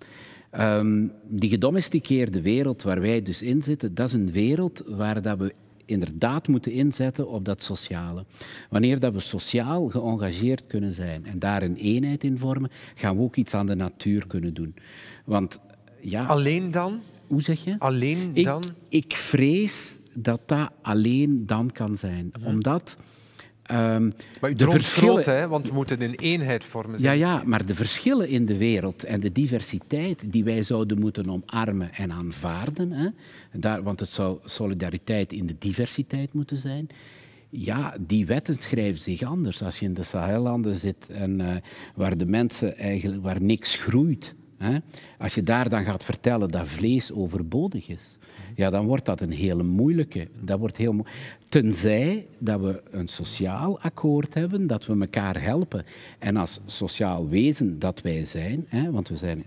Um, die gedomesticeerde wereld waar wij dus in zitten, dat is een wereld waar dat we inderdaad moeten inzetten op dat sociale. Wanneer dat we sociaal geëngageerd kunnen zijn en daar een eenheid in vormen, gaan we ook iets aan de natuur kunnen doen. Want ja, Alleen dan? hoe zeg je? Alleen dan? ik vrees dat dat alleen dan kan zijn. Omdat ehm, Maar u de verschillen... groot, hè? want we moeten een eenheid vormen. Ja, zeg. ja, maar de verschillen in de wereld en de diversiteit die wij zouden moeten omarmen en aanvaarden, hè, daar, want het zou solidariteit in de diversiteit moeten zijn, ja, die wetten schrijven zich anders. Als je in de Sahellanden zit en uh, waar de mensen eigenlijk, waar niks groeit, als je daar dan gaat vertellen dat vlees overbodig is, ja, dan wordt dat een hele moeilijke. Dat wordt heel mo Tenzij dat we een sociaal akkoord hebben, dat we elkaar helpen. En als sociaal wezen dat wij zijn, hè, want we zijn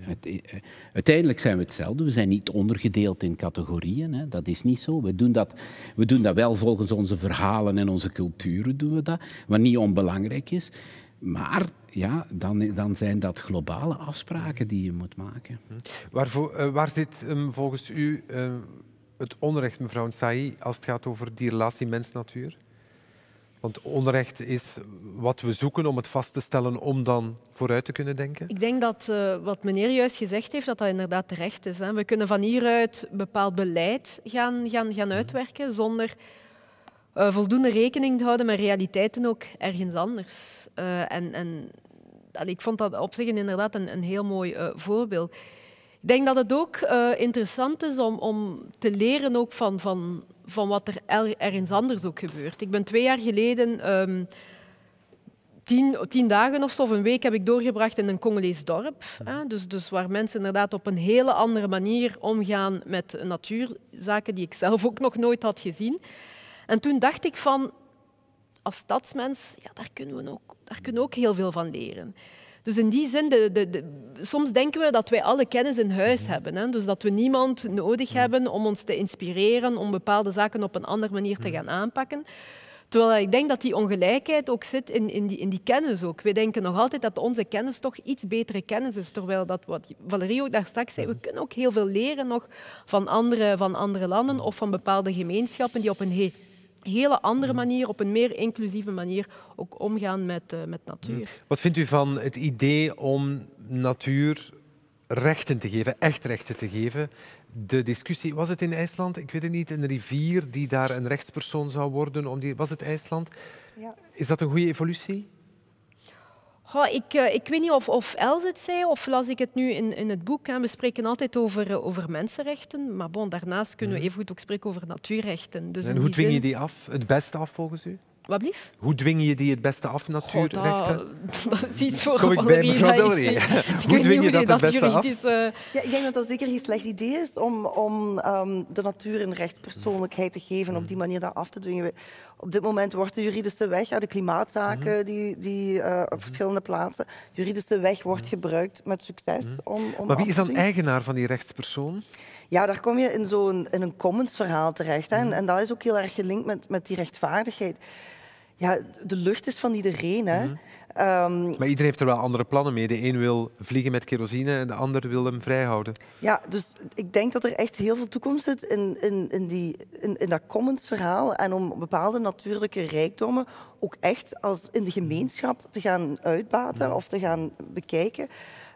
uiteindelijk zijn we hetzelfde, we zijn niet ondergedeeld in categorieën, hè, dat is niet zo. We doen dat, we doen dat wel volgens onze verhalen en onze culturen, doen we dat, wat niet onbelangrijk is. Maar ja, dan, dan zijn dat globale afspraken die je moet maken. Waarvoor, uh, waar zit um, volgens u uh, het onrecht, mevrouw Saï, als het gaat over die relatie mens-natuur? Want onrecht is wat we zoeken om het vast te stellen om dan vooruit te kunnen denken? Ik denk dat uh, wat meneer juist gezegd heeft, dat dat inderdaad terecht is. Hè. We kunnen van hieruit bepaald beleid gaan, gaan, gaan uitwerken zonder uh, voldoende rekening te houden met realiteiten ook ergens anders. Uh, en, en allee, ik vond dat op zich inderdaad een, een heel mooi uh, voorbeeld. Ik denk dat het ook interessant is om, om te leren ook van, van, van wat er er, ergens anders ook gebeurt. Ik ben twee jaar geleden, um, tien, tien dagen of zo, of een week heb ik doorgebracht in een Congolees dorp. Hè? Dus, dus waar mensen inderdaad op een hele andere manier omgaan met natuurzaken die ik zelf ook nog nooit had gezien. En toen dacht ik van, als stadsmens, ja, daar, kunnen we ook, daar kunnen we ook heel veel van leren. Dus in die zin, de, de, de, soms denken we dat wij alle kennis in huis hebben. Hè? Dus dat we niemand nodig hebben om ons te inspireren, om bepaalde zaken op een andere manier te gaan aanpakken. Terwijl ik denk dat die ongelijkheid ook zit in, in, die, in die kennis ook. We denken nog altijd dat onze kennis toch iets betere kennis is. Terwijl dat wat Valerie ook daar straks zei, we kunnen ook heel veel leren nog van andere, van andere landen of van bepaalde gemeenschappen die op een hele andere manier, op een meer inclusieve manier ook omgaan met, uh, met natuur. Wat vindt u van het idee om natuur rechten te geven, echt rechten te geven? De discussie, was het in IJsland? Ik weet het niet, een rivier die daar een rechtspersoon zou worden. Om die, was het IJsland? Ja. Is dat een goede evolutie? Oh, ik, uh, ik weet niet of, of Els het zei of las ik het nu in, in het boek. Hè. We spreken altijd over, uh, over mensenrechten, maar bon, daarnaast kunnen we evengoed ook spreken over natuurrechten. Dus en hoe dwing je die af? Het beste af volgens u? Wat blief? Hoe dwing je die het beste af, natuurrechten? Oh, dat, [LAUGHS] dat is iets voor Kom ik bij mevrouw Delry. [LAUGHS] hoe dwing je dat het beste af? Uh... Ja, ik denk dat dat zeker geen slecht idee is om, om um, de natuur een rechtspersoonlijkheid te geven en op die manier dat af te dwingen. Op dit moment wordt de juridische weg, ja, de klimaatzaken mm -hmm. die, die uh, op verschillende plaatsen, de juridische weg wordt gebruikt met succes. Mhm. Om, om maar wie is dan eigenaar van die rechtspersoon? Ja, daar kom je in zo'n in een commonsverhaal terecht. Hè? En, en dat is ook heel erg gelinkt met, met die rechtvaardigheid. Ja, de lucht is van iedereen. Hè? Mm Um, maar iedereen heeft er wel andere plannen mee. De een wil vliegen met kerosine en de ander wil hem vrijhouden. Ja, dus ik denk dat er echt heel veel toekomst zit in, in, in, die, in, in dat commons-verhaal. En om bepaalde natuurlijke rijkdommen ook echt als in de gemeenschap te gaan uitbaten of te gaan bekijken.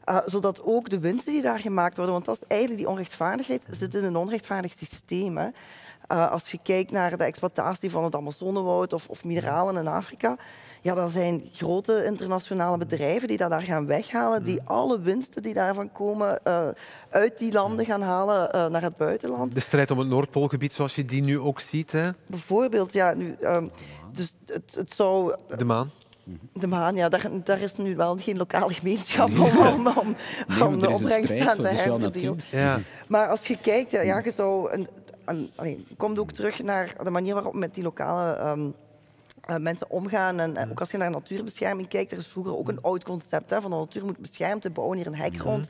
Uh, zodat ook de winsten die daar gemaakt worden, want dat is eigenlijk die onrechtvaardigheid, zit in een onrechtvaardig systeem. Hè. Uh, als je kijkt naar de exploitatie van het Amazonewoud of, of mineralen in Afrika, ja, dat zijn grote internationale bedrijven die dat daar gaan weghalen, die alle winsten die daarvan komen uh, uit die landen gaan halen uh, naar het buitenland. De strijd om het Noordpoolgebied, zoals je die nu ook ziet. Hè? Bijvoorbeeld, ja. Nu, um, dus het, het zou... De maan. De maan, ja, daar, daar, is nu wel geen lokale gemeenschap om, om, om, nee, om de opbrengst aan te herverdelen. Ja. Maar als je kijkt, ja, je zou... Een, allee, komt ook terug naar de manier waarop met die lokale um, uh, mensen omgaan. En, en, ook als je naar natuurbescherming kijkt, er is vroeger ook een oud concept hè, van de natuur moet beschermd, we bouwen hier een hek rond.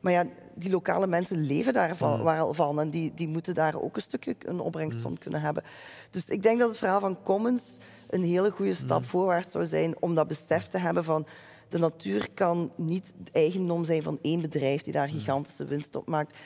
Maar ja, die lokale mensen leven daarvan wel van en die, die moeten daar ook een stukje een opbrengst van kunnen hebben. Dus ik denk dat het verhaal van Commons een hele goede stap voorwaarts zou zijn om dat besef te hebben van de natuur kan niet eigendom zijn van één bedrijf die daar gigantische winst op maakt.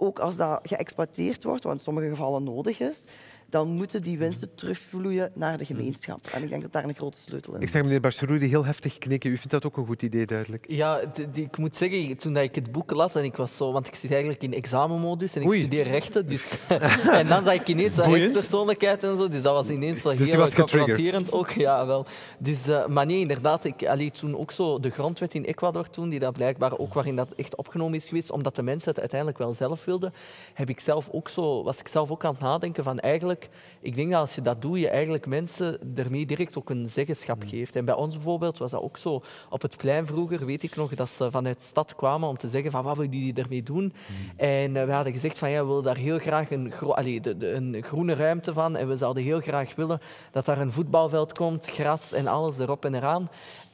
Ook als dat geëxploiteerd wordt, wat in sommige gevallen nodig is, dan moeten die winsten terugvloeien naar de gemeenschap. En ik denk dat daar een grote sleutel in Ik is. zeg meneer Barceroudi heel heftig knikken. U vindt dat ook een goed idee, duidelijk. Ja, ik moet zeggen, toen dat ik het boek las en ik was zo, want ik zit eigenlijk in examenmodus en ik Oei. studeer rechten, dus [LAUGHS] [LAUGHS] en dan zag ik ineens rechtspersoonlijkheid en zo, dus dat was ineens zo Dus heel was getriggerd. confronterend ook, ja wel. Dus, eh, maar nee, inderdaad, ik allee, toen ook zo de grondwet in Ecuador toen, die dat blijkbaar ook waarin dat echt opgenomen is geweest, omdat de mensen het uiteindelijk wel zelf wilden, heb ik zelf ook zo, was ik zelf ook aan het nadenken van eigenlijk, ik denk dat als je dat doet, je eigenlijk mensen ermee direct ook een zeggenschap geeft. En bij ons bijvoorbeeld was dat ook zo. Op het plein vroeger weet ik nog dat ze vanuit de stad kwamen om te zeggen van wat willen jullie ermee doen. En eh, we hadden gezegd van ja, we willen daar heel graag een, gro- allee, de, de- een groene ruimte van en we zouden heel graag willen dat daar een voetbalveld komt, gras en alles erop en eraan.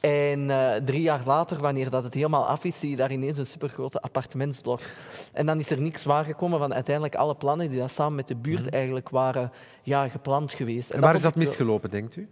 En eh, drie jaar later, wanneer dat het helemaal af is, zie je daar ineens een supergrote appartementsblok. En dan is er niks waargekomen van uiteindelijk alle plannen die dat samen met de buurt eigenlijk waren ja, gepland geweest. En waar is dat misgelopen, denkt u?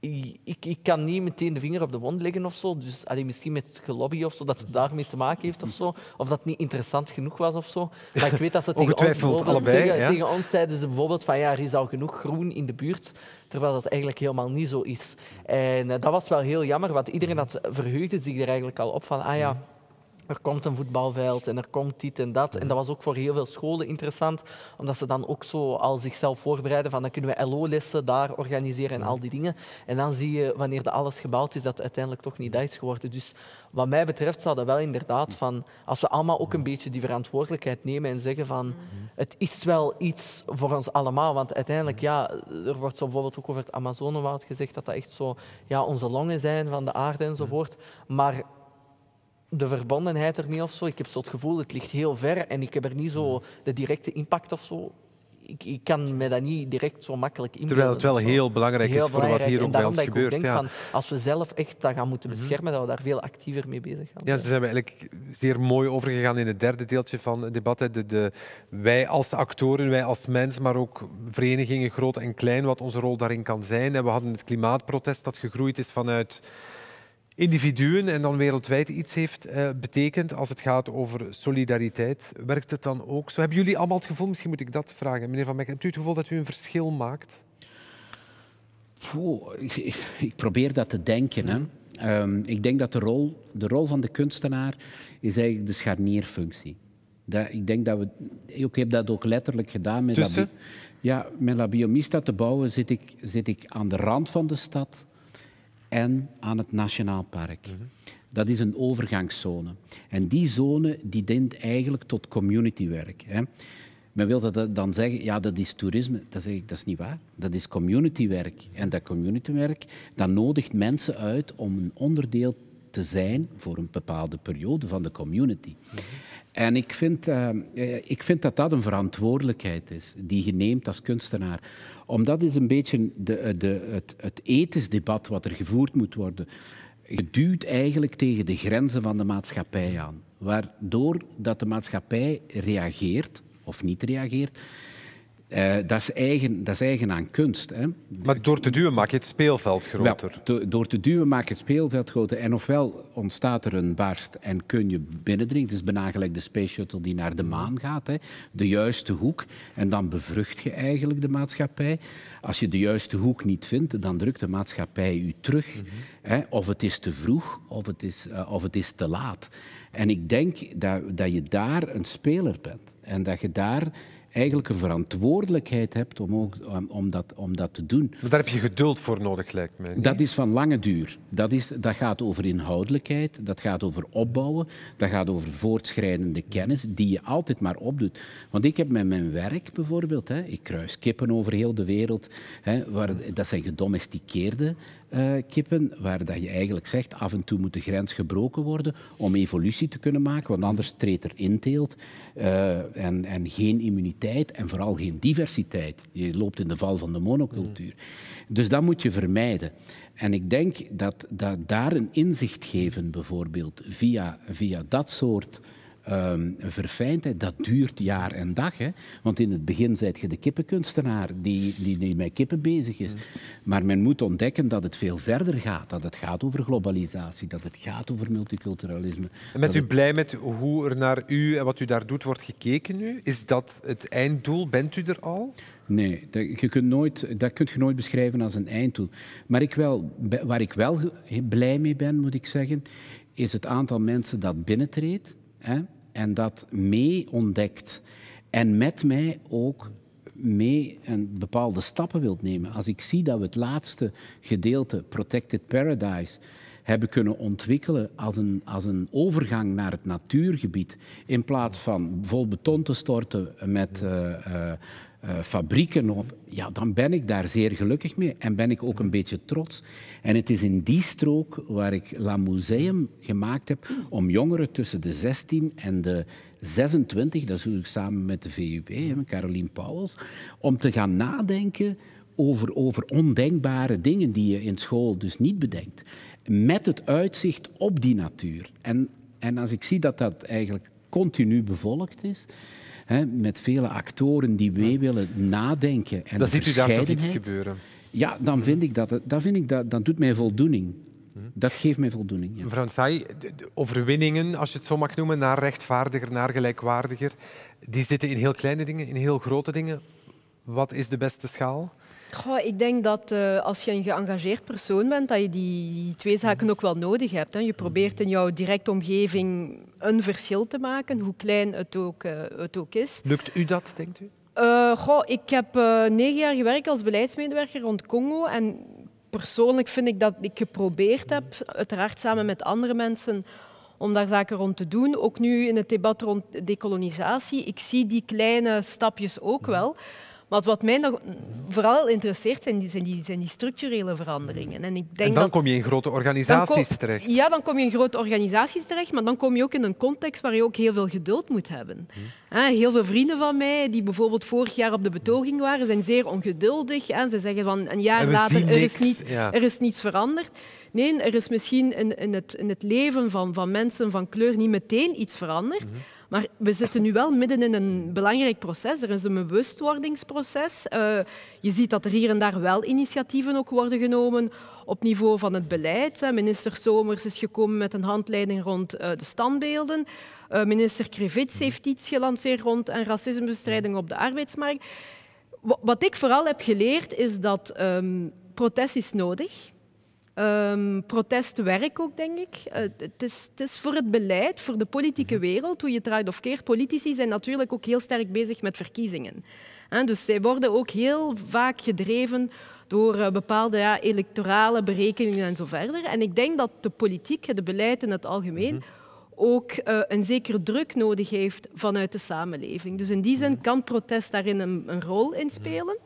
Ik, ik, kan niet meteen de vinger op de wond leggen of zo. Dus allee, misschien met gelobby of zo, dat het daarmee te maken heeft of zo. Of dat het niet interessant genoeg was of zo. Maar ik weet dat ze [LAUGHS] tegen ons, allebei, zeggen, ja. tegen ons zeiden ze bijvoorbeeld van ja, er is al genoeg groen in de buurt. Terwijl dat eigenlijk helemaal niet zo is. En eh, dat was wel heel jammer, want iedereen had verheugde zich er eigenlijk al op van ah ja, er komt een voetbalveld en er komt dit en dat. En dat was ook voor heel veel scholen interessant, omdat ze dan ook zo al zichzelf voorbereiden van dan kunnen we LO-lessen daar organiseren en al die dingen. En dan zie je, wanneer dat alles gebouwd is, dat het uiteindelijk toch niet dat is geworden. Dus wat mij betreft zou dat wel inderdaad van, als we allemaal ook een beetje die verantwoordelijkheid nemen en zeggen van, het is wel iets voor ons allemaal. Want uiteindelijk, ja, er wordt zo bijvoorbeeld ook over het Amazonewoud gezegd dat dat echt zo, ja, onze longen zijn van de aarde enzovoort. Maar de verbondenheid er niet of zo. Ik heb zo het gevoel, het ligt heel ver en ik heb er niet zo de directe impact of zo. Ik, ik kan me dat niet direct zo makkelijk inbeelden. Terwijl het wel heel belangrijk Heel is voor wat hier ook bij ons ik gebeurt. denk Ja. Mhm. van, als we zelf echt dat gaan moeten beschermen, dat we daar veel actiever mee bezig gaan Ja, ze zijn we eigenlijk zeer mooi overgegaan in het derde deeltje van het debat. de, wij als actoren, wij als mens, maar ook verenigingen, groot en klein, wat onze rol daarin kan zijn. En we hadden het klimaatprotest dat gegroeid is vanuit individuen en dan wereldwijd iets heeft eh, betekend als het gaat over solidariteit. Werkt het dan ook zo? Hebben jullie allemaal het gevoel, misschien moet ik dat vragen, meneer Van Meck, hebt u het gevoel dat u een verschil maakt? Ik, ik- probeer dat te denken. Hè. Ehm, ik denk dat de rol, de rol van de kunstenaar is eigenlijk de scharnierfunctie. Dat, ik denk dat we... Ik heb dat ook letterlijk gedaan met Tussen? La, ja, met La Biomista te bouwen zit ik, zit ik aan de rand van de stad en aan het Nationaal Park. Dat is een overgangszone. En die zone die dient eigenlijk tot communitywerk. Hè. Men wil dat dan zeggen, ja, dat is toerisme. Dat zeg ik, dat is niet waar. Dat is communitywerk. En dat communitywerk, dat nodigt mensen uit om een onderdeel te zijn voor een bepaalde periode van de community. En ik vind, eh, eh, ik vind dat dat een verantwoordelijkheid is die je neemt als kunstenaar. Omdat is een beetje de, de, het, het ethisch debat wat er gevoerd moet worden. Je duwt eigenlijk tegen de grenzen van de maatschappij aan. Waardoor dat de maatschappij reageert of niet reageert. Eh, dat, is eigen, dat is eigen aan kunst. Hè. Maar door te duwen maak je het speelveld groter. Wel, do- door te duwen maak je het speelveld groter. En ofwel ontstaat er een barst en kun je binnendringen. Het is bijna gelijk de Space Shuttle die naar de maan gaat. Hè. De juiste hoek. En dan bevrucht je eigenlijk de maatschappij. Als je de juiste hoek niet vindt, dan drukt de maatschappij u terug. hè. Of het is te vroeg, of het is, eh, of het is te laat. En ik denk dat, dat je daar een speler bent. En dat je daar eigenlijk een verantwoordelijkheid hebt om, ook, om, dat, om dat te doen. Maar daar heb je geduld voor nodig, lijkt mij. niet? Dat is van lange duur. Dat, is, dat gaat over inhoudelijkheid, dat gaat over opbouwen, dat gaat over voortschrijdende kennis die je altijd maar opdoet. Want ik heb met mijn werk bijvoorbeeld, hè, ik kruis kippen over heel de wereld, hè, waar, dat zijn gedomesticeerde eh, kippen, waar dat je eigenlijk zegt af en toe moet de grens gebroken worden om evolutie te kunnen maken, want anders treedt er inteelt eh, en, en geen immuniteit en vooral geen diversiteit. Je loopt in de val van de monocultuur. Dus dat moet je vermijden. En ik denk dat, dat daar een inzicht geven, bijvoorbeeld via, via dat soort ehm, verfijndheid, dat duurt jaar en dag. Hè? Want in het begin zijt je de kippenkunstenaar die, die, die met kippen bezig is. Maar men moet ontdekken dat het veel verder gaat. Dat het gaat over globalisatie, dat het gaat over multiculturalisme. En bent u blij met hoe er naar u en wat u daar doet wordt gekeken nu? Is dat het einddoel? Bent u er al? Nee, dat, je kunt nooit, dat kun je nooit beschrijven als een einddoel. Maar ik wel, waar ik wel blij mee ben, moet ik zeggen, is het aantal mensen dat binnentreedt hè, en dat mee ontdekt. En met mij ook mee een bepaalde stappen wilt nemen. Als ik zie dat we het laatste gedeelte, Protected Paradise, hebben kunnen ontwikkelen als een, als een overgang naar het natuurgebied, in plaats van vol beton te storten met uh, uh, uh, fabrieken, of, ja, dan ben ik daar zeer gelukkig mee en ben ik ook een beetje trots. En het is in die strook waar ik La Museum gemaakt heb om jongeren tussen de 16 en de 26, dat doe ik samen met de VUB, met Caroline Pauwels, om te gaan nadenken over, over ondenkbare dingen die je in school dus niet bedenkt. Met het uitzicht op die natuur. En, en als ik zie dat dat eigenlijk continu bevolkt is, hè, met vele actoren die mee willen nadenken. En dan ziet u daar toch iets gebeuren? Ja, dan vind ik dat, dan vind ik dat, dan doet mij voldoening. Dat geeft mij voldoening. Ja. Mevrouw Nsai, de overwinningen, als je het zo mag noemen, naar rechtvaardiger, naar gelijkwaardiger, die zitten in heel kleine dingen, in heel grote dingen. Wat is de beste schaal? Goh, ik denk dat uh, als je een geëngageerd persoon bent, dat je die twee zaken ook wel nodig hebt. Hè. Je probeert in jouw directe omgeving een verschil te maken, hoe klein het ook, uh, het ook is. Lukt u dat, denkt u? Uh, goh, ik heb negen jaar gewerkt als beleidsmedewerker rond Congo. En persoonlijk vind ik dat ik geprobeerd heb, uiteraard samen met andere mensen, om daar zaken rond te doen. Ook nu in het debat rond decolonisatie. Ik zie die kleine stapjes ook wel. Maar wat mij nog vooral interesseert, zijn die, zijn die, zijn die structurele veranderingen. En, ik denk en dan kom je in grote organisaties terecht. Ja, dan kom je in grote organisaties terecht, maar dan kom je ook in een context waar je ook heel veel geduld moet hebben. Hm. Heel veel vrienden van mij, die bijvoorbeeld vorig jaar op de betoging waren, zijn zeer ongeduldig. Ze zeggen van een jaar later, er is, niet, er is niets veranderd. Nee, er is misschien in, in, het, in het leven van, van mensen van kleur niet meteen iets veranderd. Hm. Maar we zitten nu wel midden in een belangrijk proces. Er is een bewustwordingsproces. Uh, je ziet dat er hier en daar wel initiatieven ook worden genomen op niveau van het beleid. Minister Somers is gekomen met een handleiding rond uh, de standbeelden. Uh, minister Krevits heeft iets gelanceerd rond en racismebestrijding op de arbeidsmarkt. Wat ik vooral heb geleerd is dat um, protest is nodig Um, protestwerk ook, denk ik. Uh, het, is, het, is, voor het beleid, voor de politieke mhm. wereld, hoe je het draait of keert. Politici zijn natuurlijk ook heel sterk bezig met verkiezingen. Uh, dus zij worden ook heel vaak gedreven door uh, bepaalde ja, electorale berekeningen en zo verder. En ik denk dat de politiek, het beleid in het algemeen, mm -hmm. ook uh, een zekere druk nodig heeft vanuit de samenleving. Dus in die zin mhm. kan protest daarin een, een rol in spelen.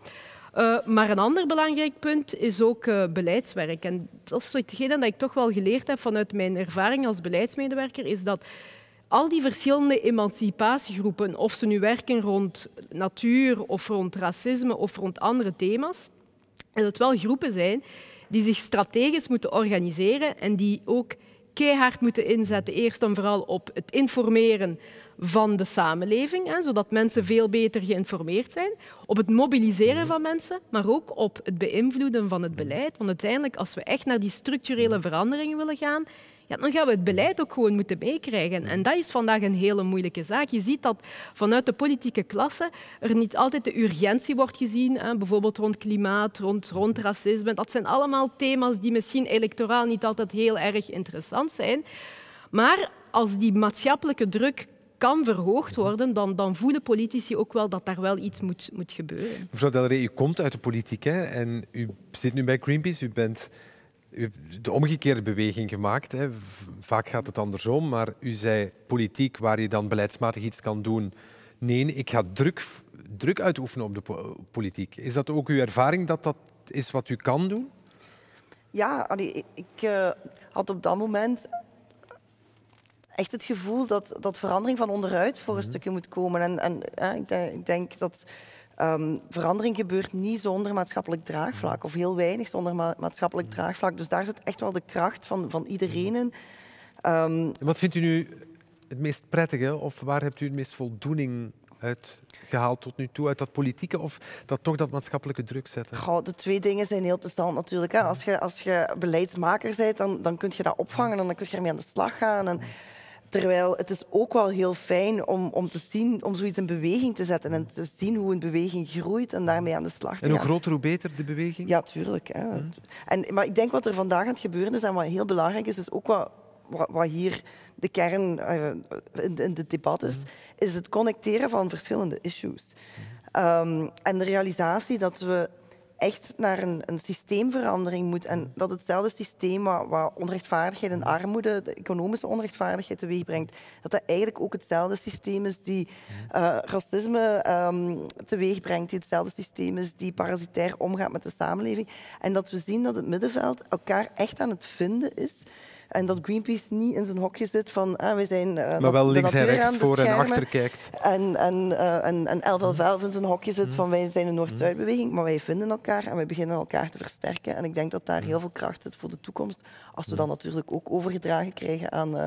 Uh, maar een ander belangrijk punt is ook uh, beleidswerk. En dat is hetgene dat ik toch wel geleerd heb vanuit mijn ervaring als beleidsmedewerker, is dat al die verschillende emancipatiegroepen, of ze nu werken rond natuur of rond racisme of rond andere thema's, dat het wel groepen zijn die zich strategisch moeten organiseren en die ook keihard moeten inzetten, eerst en vooral op het informeren van de samenleving, hè, zodat mensen veel beter geïnformeerd zijn, op het mobiliseren van mensen, maar ook op het beïnvloeden van het beleid. Want uiteindelijk, als we echt naar die structurele veranderingen willen gaan, dan gaan we het beleid ook gewoon moeten meekrijgen. En dat is vandaag een hele moeilijke zaak. Je ziet dat vanuit de politieke klasse er niet altijd de urgentie wordt gezien, hè, bijvoorbeeld rond klimaat, rond, rond racisme. Dat zijn allemaal thema's die misschien electoraal niet altijd heel erg interessant zijn. Maar als die maatschappelijke druk kan verhoogd worden, dan, dan voelen politici ook wel dat daar wel iets moet, moet gebeuren. Mevrouw Delray, u komt uit de politiek hè, en u zit nu bij Greenpeace. U bent u hebt de omgekeerde beweging gemaakt. Hè. Vaak gaat het andersom, maar u zei politiek waar je dan beleidsmatig iets kan doen. Nee, ik ga druk, druk uitoefenen op de politiek. Is dat ook uw ervaring dat dat is wat u kan doen? Ja, ik uh, had op dat moment echt het gevoel dat, dat verandering van onderuit voor een mhm. stukje moet komen. En, en ik, denk, ik, denk, dat um, verandering gebeurt niet zonder maatschappelijk draagvlak, mhm. of heel weinig zonder ma maatschappelijk mhm. draagvlak. Dus daar zit echt wel de kracht van, van iedereen in. Um, Wat vindt u nu het meest prettige, of waar hebt u het meest voldoening uit gehaald tot nu toe uit dat politieke of dat toch dat maatschappelijke druk zetten? Goh, de twee dingen zijn heel bestand natuurlijk. Hè. Als, je, als je beleidsmaker bent, dan, dan kun je dat opvangen en dan kun je ermee aan de slag gaan. En Terwijl het is ook wel heel fijn om, om te zien, om zoiets in beweging te zetten en te zien hoe een beweging groeit en daarmee aan de slag te En hoe gaan. groter, hoe beter de beweging? Ja, tuurlijk. Hè. En, maar ik denk wat er vandaag aan het gebeuren is en wat heel belangrijk is, is ook wat, wat, wat hier de kern eh, in, in het debat is, is het connecteren van verschillende issues. Ehm, en de realisatie dat we echt naar een, een systeemverandering moeten. En dat hetzelfde systeem wat, onrechtvaardigheid en armoede, de economische onrechtvaardigheid teweegbrengt, dat dat eigenlijk ook hetzelfde systeem is die eh, racisme ehm teweegbrengt, die hetzelfde systeem is die parasitair omgaat met de samenleving. En dat we zien dat het middenveld elkaar echt aan het vinden is. En dat Greenpeace niet in zijn hokje zit van ah, wij zijn eh, Maar wel de links en rechts, voor en achter kijkt. En, en, eh, en, en L11 in zijn hokje zit van wij zijn een Noord-Zuidbeweging, maar wij vinden elkaar en wij beginnen elkaar te versterken. En ik denk dat daar heel veel kracht zit voor de toekomst, als we dat natuurlijk ook overgedragen krijgen aan eh,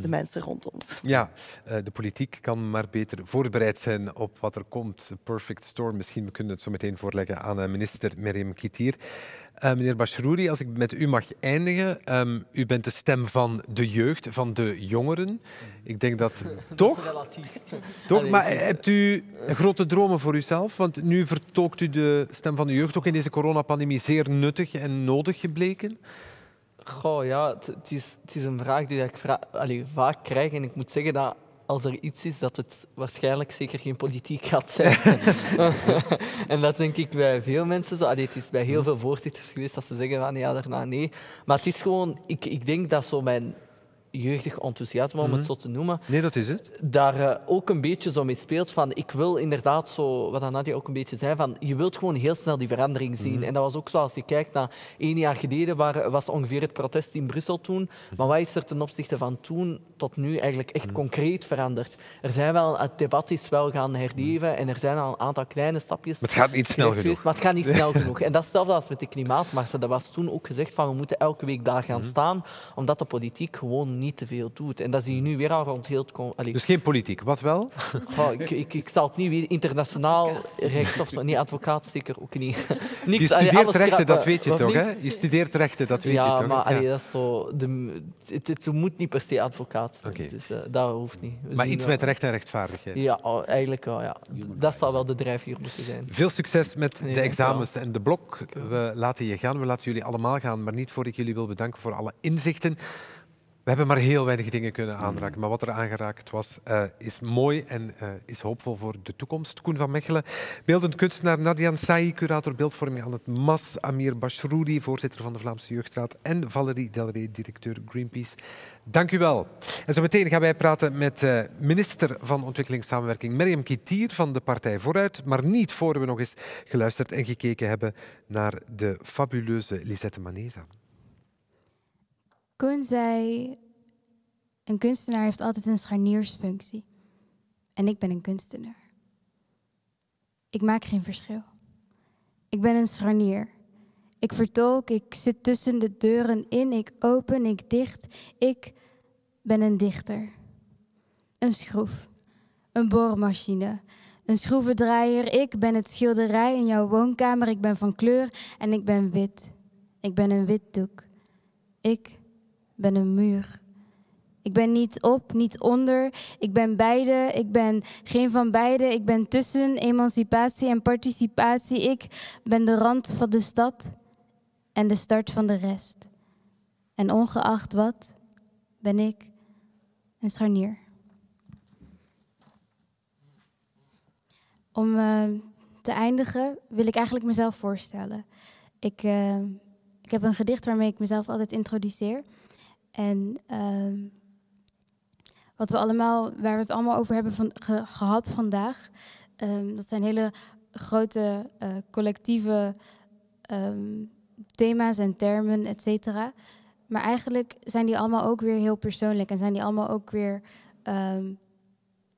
de mensen rond ons. Ja, eh, de politiek kan maar beter voorbereid zijn op wat er komt. Perfect storm, misschien we kunnen het zo meteen voorleggen aan eh, minister Miriam Kitier. Eh, meneer Bashrouri, als ik met u mag eindigen. ehm, u bent de stem van de jeugd, van de jongeren. Ik denk dat... [LAUGHS] Toch? Relatief. Toch? Allee, Maar hebt u grote dromen voor uzelf? Want nu vertolkt u de stem van de jeugd ook in deze coronapandemie zeer nuttig en nodig gebleken. Goh, ja, het, is, het is een vraag die ik vra- allee, vaak krijg. En ik moet zeggen dat als er iets is, dat het waarschijnlijk zeker geen politiek gaat zijn. [LAUGHS] [LAUGHS] en dat denk ik bij veel mensen zo. Allee, het is bij heel veel voorzitters geweest dat ze zeggen van ja, daarna nee. Maar het is gewoon, ik, ik denk dat zo mijn jeugdig enthousiasme, om het zo te noemen, Nee, dat is het. daar eh, ook een beetje zo mee speelt van ik wil inderdaad zo, wat Nadia ook een beetje zei, van je wilt gewoon heel snel die verandering zien. En dat was ook zo als je kijkt naar één jaar geleden waar, was ongeveer het protest in Brussel toen. Maar wat is er ten opzichte van toen tot nu eigenlijk echt concreet veranderd? Er zijn wel, het debat is wel gaan herleven en er zijn al een aantal kleine stapjes. Maar het gaat niet snel genoeg. maar het gaat niet snel [LAUGHS] genoeg. En dat is hetzelfde als met de klimaatmarsen. Dat was toen ook gezegd van we moeten elke week daar gaan staan, omdat de politiek gewoon niet te veel doet. En dat zie je nu weer al rond heel het... Dus geen politiek. Wat wel? goh, [LAUGHS] ik, ik, ik zal het niet weten. Internationaal recht of zo. Nee, advocaat zeker ook niet. [LAUGHS] Niks, Je allee, studeert alles rechten, dat weet je Wat toch? niet? Hè? Je studeert rechten, dat weet ja, je toch? maar hè? allee, dat is zo... De, het, het moet niet per se advocaat zijn. Oké. Dus eh, dat hoeft niet. We Maar iets wel- met recht en rechtvaardigheid. Ja, oh, eigenlijk wel, ja. Dat zal wel de drijfveer moeten zijn. Veel succes met Nee, de wel. examens en de blok. We laten je gaan, we laten jullie allemaal gaan, maar niet voor ik jullie wil bedanken voor alle inzichten. We hebben maar heel weinig dingen kunnen aanraken, maar wat er aangeraakt was, eh, is mooi en eh, is hoopvol voor de toekomst. Koen van Mechelen, beeldend kunstenaar Nadian Saï, curator beeldvorming aan het MAS, Amir Bashrouri, voorzitter van de Vlaamse Jeugdraad en Valerie Delrey, directeur Greenpeace. Dank u wel. En zo meteen gaan wij praten met eh, minister van Ontwikkelingssamenwerking Miriam Kitier van de Partij Vooruit, maar niet voor we nog eens geluisterd en gekeken hebben naar de fabuleuze Lisette Maneza. Koen zei, een kunstenaar heeft altijd een scharniersfunctie. En ik ben een kunstenaar. Ik maak geen verschil. Ik ben een scharnier. Ik vertolk, ik zit tussen de deuren in, ik open, ik dicht. Ik ben een dichter. Een schroef. Een boormachine. Een schroevendraaier. Ik ben het schilderij in jouw woonkamer. Ik ben van kleur en ik ben wit. Ik ben een wit doek. Ik ben een muur. Ik ben niet op, niet onder. Ik ben beide. Ik ben geen van beide. Ik ben tussen emancipatie en participatie. Ik ben de rand van de stad en de start van de rest. En ongeacht wat, ben ik een scharnier. Om eh, te eindigen wil ik eigenlijk mezelf voorstellen. Ik, eh, ik heb een gedicht waarmee ik mezelf altijd introduceer. En ehm, wat we allemaal, waar we het allemaal over hebben gehad vandaag, ehm, dat zijn hele grote eh, collectieve ehm, thema's en termen, et cetera. Maar eigenlijk zijn die allemaal ook weer heel persoonlijk en zijn die allemaal ook weer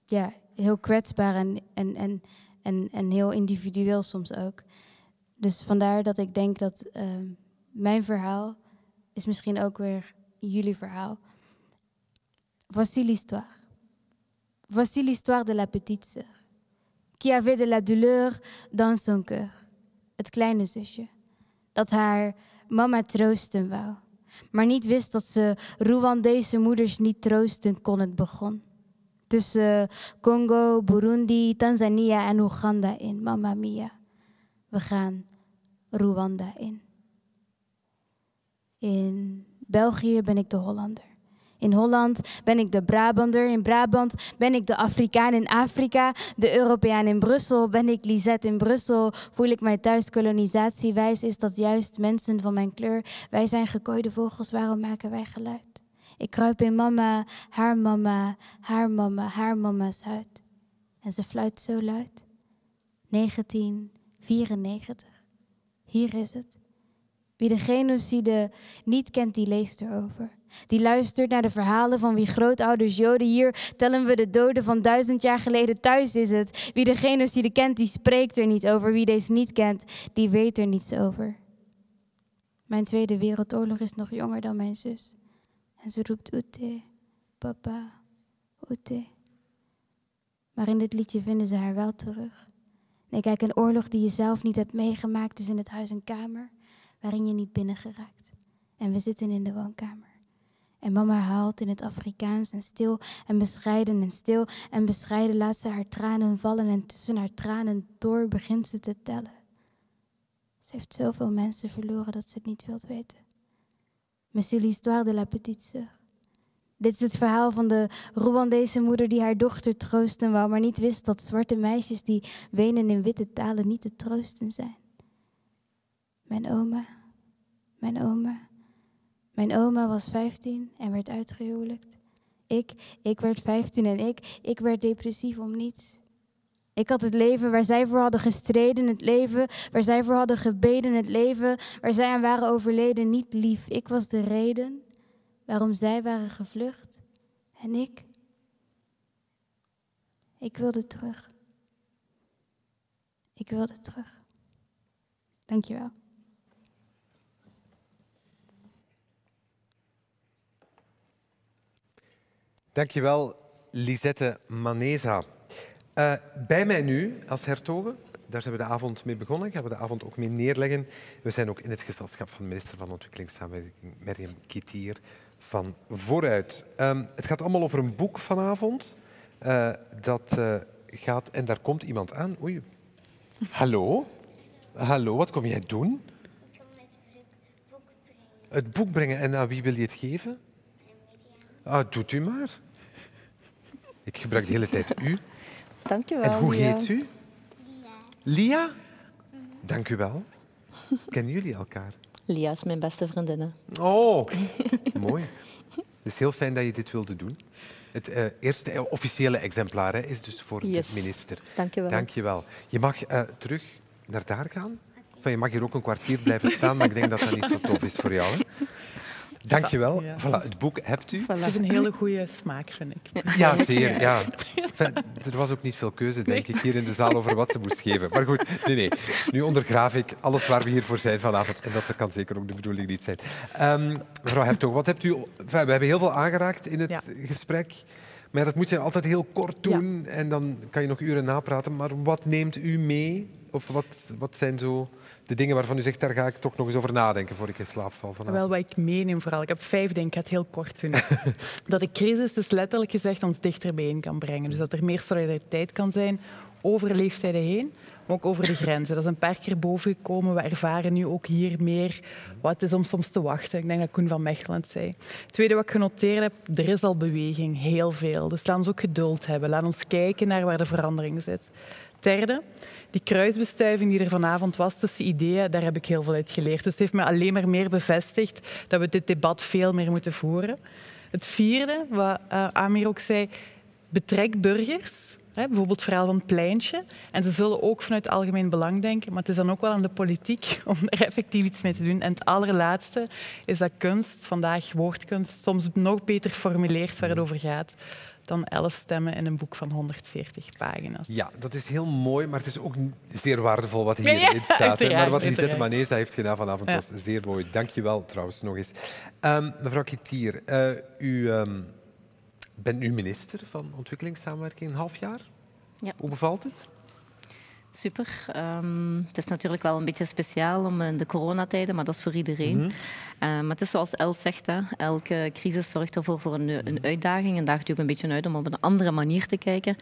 ja, heel kwetsbaar en, en, en, en, en heel individueel soms ook. Dus vandaar dat ik denk dat mijn verhaal is misschien ook weer jullie verhaal. Voici l'histoire. Voici l'histoire de la petite sœur, qui avait de la douleur dans son cœur. Het kleine zusje, dat haar mama troosten wou. maar niet wist dat ze Rwandese moeders niet troosten kon het begon. Tussen Congo, Burundi, Tanzania en Oeganda in, Mamma Mia. We gaan Rwanda in. In België ben ik de Hollander. In Holland ben ik de Brabander. In Brabant ben ik de Afrikaan in Afrika. De Europeaan in Brussel ben ik Lisette in Brussel. Voel ik mij thuis kolonisatiewijs? Is dat juist mensen van mijn kleur? Wij zijn gekooide vogels, waarom maken wij geluid? Ik kruip in mama, haar mama, haar mama, haar mama's huid. En ze fluit zo luid. 1994. Hier is het. Wie de genocide niet kent, die leest erover. Die luistert naar de verhalen van wie grootouders Joden. Hier tellen we de doden van duizend jaar geleden. Thuis is het. Wie de genocide kent, die spreekt er niet over. Wie deze niet kent, die weet er niets over. Mijn Tweede Wereldoorlog is nog jonger dan mijn zus. En ze roept Ute, papa, Ute. Maar in dit liedje vinden ze haar wel terug. Nee, kijk, een oorlog die je zelf niet hebt meegemaakt is in het huis een kamer waarin je niet binnen geraakt. En we zitten in de woonkamer. En mama huilt in het Afrikaans en stil en bescheiden en stil en bescheiden laat ze haar tranen vallen en tussen haar tranen door begint ze te tellen. Ze heeft zoveel mensen verloren dat ze het niet wilt weten. Mais c'est l'histoire de la petite sœur. Dit is het verhaal van de Rwandese moeder die haar dochter troosten wou, maar niet wist dat zwarte meisjes die wenen in witte talen niet te troosten zijn. Mijn oma, mijn oma, mijn oma was 15 en werd uitgehuwelijkt. Ik, ik werd 15 en ik, ik werd depressief om niets. Ik had het leven waar zij voor hadden gestreden, het leven waar zij voor hadden gebeden, het leven waar zij aan waren overleden, niet lief. Ik was de reden waarom zij waren gevlucht en ik. Ik wilde terug. Ik wilde terug. Dankjewel. Dankjewel, Lisette Maneza. Uh, bij mij nu, als hertogen, daar zijn we de avond mee begonnen, gaan we de avond ook mee neerleggen. We zijn ook in het gezelschap van de minister van Ontwikkelingssamenwerking, Miriam Kitier, van Vooruit. Um, het gaat allemaal over een boek vanavond. Uh, dat uh, gaat, en daar komt iemand aan. Oei. Hallo? Hallo, wat kom jij doen? Ik kom het boek brengen. Het boek brengen. En aan wie wil je het geven? Ah, doet u maar. Ik gebruik de hele tijd u. [LAUGHS] Dank je wel. En hoe Lia. heet u? Lia. Lia? Dank u wel. [LAUGHS] Kennen jullie elkaar? Lia is mijn beste vriendin. Oh, [LAUGHS] mooi. Het is heel fijn dat je dit wilde doen. Het uh, eerste eh, officiële exemplaar hè, is dus voor Yes. de minister. Dank je wel. Dank je wel. Je mag eh, terug naar daar gaan. Enfin, je mag hier ook een kwartier blijven staan, maar ik denk dat dat niet zo tof is voor jou. Hè. Dank je wel. Ja. Voilà, het boek hebt u. Het is een hele goede smaak, vind ik. Ja, zeer. Ja. [LAUGHS] Enfin, er was ook niet veel keuze, denk ik, hier in de zaal over wat ze moest geven. Maar goed, nee, nee. Nu ondergraaf ik alles waar we hier voor zijn vanavond. En dat kan zeker ook de bedoeling niet zijn. Ehm, mevrouw Hertog, wat hebt u... Enfin, we hebben heel veel aangeraakt in het Ja. gesprek. Maar dat moet je altijd heel kort doen. En dan kan je nog uren napraten. Maar wat neemt u mee? Of wat, wat zijn zo de dingen waarvan u zegt, daar ga ik toch nog eens over nadenken voor ik in slaap val vanavond? Wel wat ik meeneem vooral. Ik heb vijf dingen, ik ga het heel kort doen. [LAUGHS] dat de crisis dus letterlijk gezegd ons dichter bijeen kan brengen. Dus dat er meer solidariteit kan zijn over leeftijden heen, maar ook over de [LAUGHS] grenzen. Dat is een paar keer bovengekomen. We ervaren nu ook hier meer wat is om soms te wachten. Ik denk dat Koen van Mechelen het zei. Het tweede wat ik genoteerd heb, er is al beweging, heel veel. Dus laat ons ook geduld hebben. Laat ons kijken naar waar de verandering zit. Derde, die kruisbestuiving die er vanavond was tussen ideeën, daar heb ik heel veel uit geleerd. Dus het heeft me alleen maar meer bevestigd dat we dit debat veel meer moeten voeren. Het vierde, wat eh, Amir ook zei, betrek burgers. Bijvoorbeeld het verhaal van het pleintje. En ze zullen ook vanuit algemeen belang denken, maar het is dan ook wel aan de politiek [LAUGHS] om er effectief iets mee te doen. En het allerlaatste is dat kunst, vandaag woordkunst, soms nog beter formuleert waar het over gaat dan elf stemmen in een boek van 140 pagina's. Ja, dat is heel mooi, maar het is ook zeer waardevol wat Ja, ja, hierin staat. hè. Maar wat Lisette. Manesa heeft gedaan vanavond Ja. was zeer mooi. Dank je wel trouwens nog eens. Ehm, mevrouw Kitier, eh, u ehm, bent nu minister van Ontwikkelingssamenwerking een half jaar. Ja. Hoe bevalt het? Super. Ehm, het is natuurlijk wel een beetje speciaal om in de coronatijden, maar dat is voor iedereen. Mhm. Eh, maar het is zoals Els zegt, hè, elke crisis zorgt ervoor voor een, een uitdaging en daagt u ook een beetje uit om op een andere manier te kijken.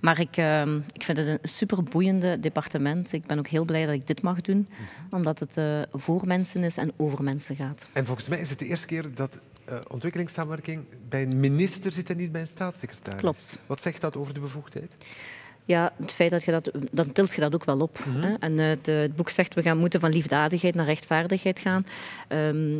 Maar ik, ehm, ik vind het een super boeiende departement. Ik ben ook heel blij dat ik dit mag doen, Mhm. omdat het eh, voor mensen is en over mensen gaat. En volgens mij is het de eerste keer dat eh, ontwikkelingssamenwerking bij een minister zit en niet bij een staatssecretaris. Klopt. Wat zegt dat over de bevoegdheid? Ja, het feit dat je dat, dan tilt je dat ook wel op. hè. En eh, het, eh, het boek zegt, we gaan moeten van liefdadigheid naar rechtvaardigheid gaan. Ehm,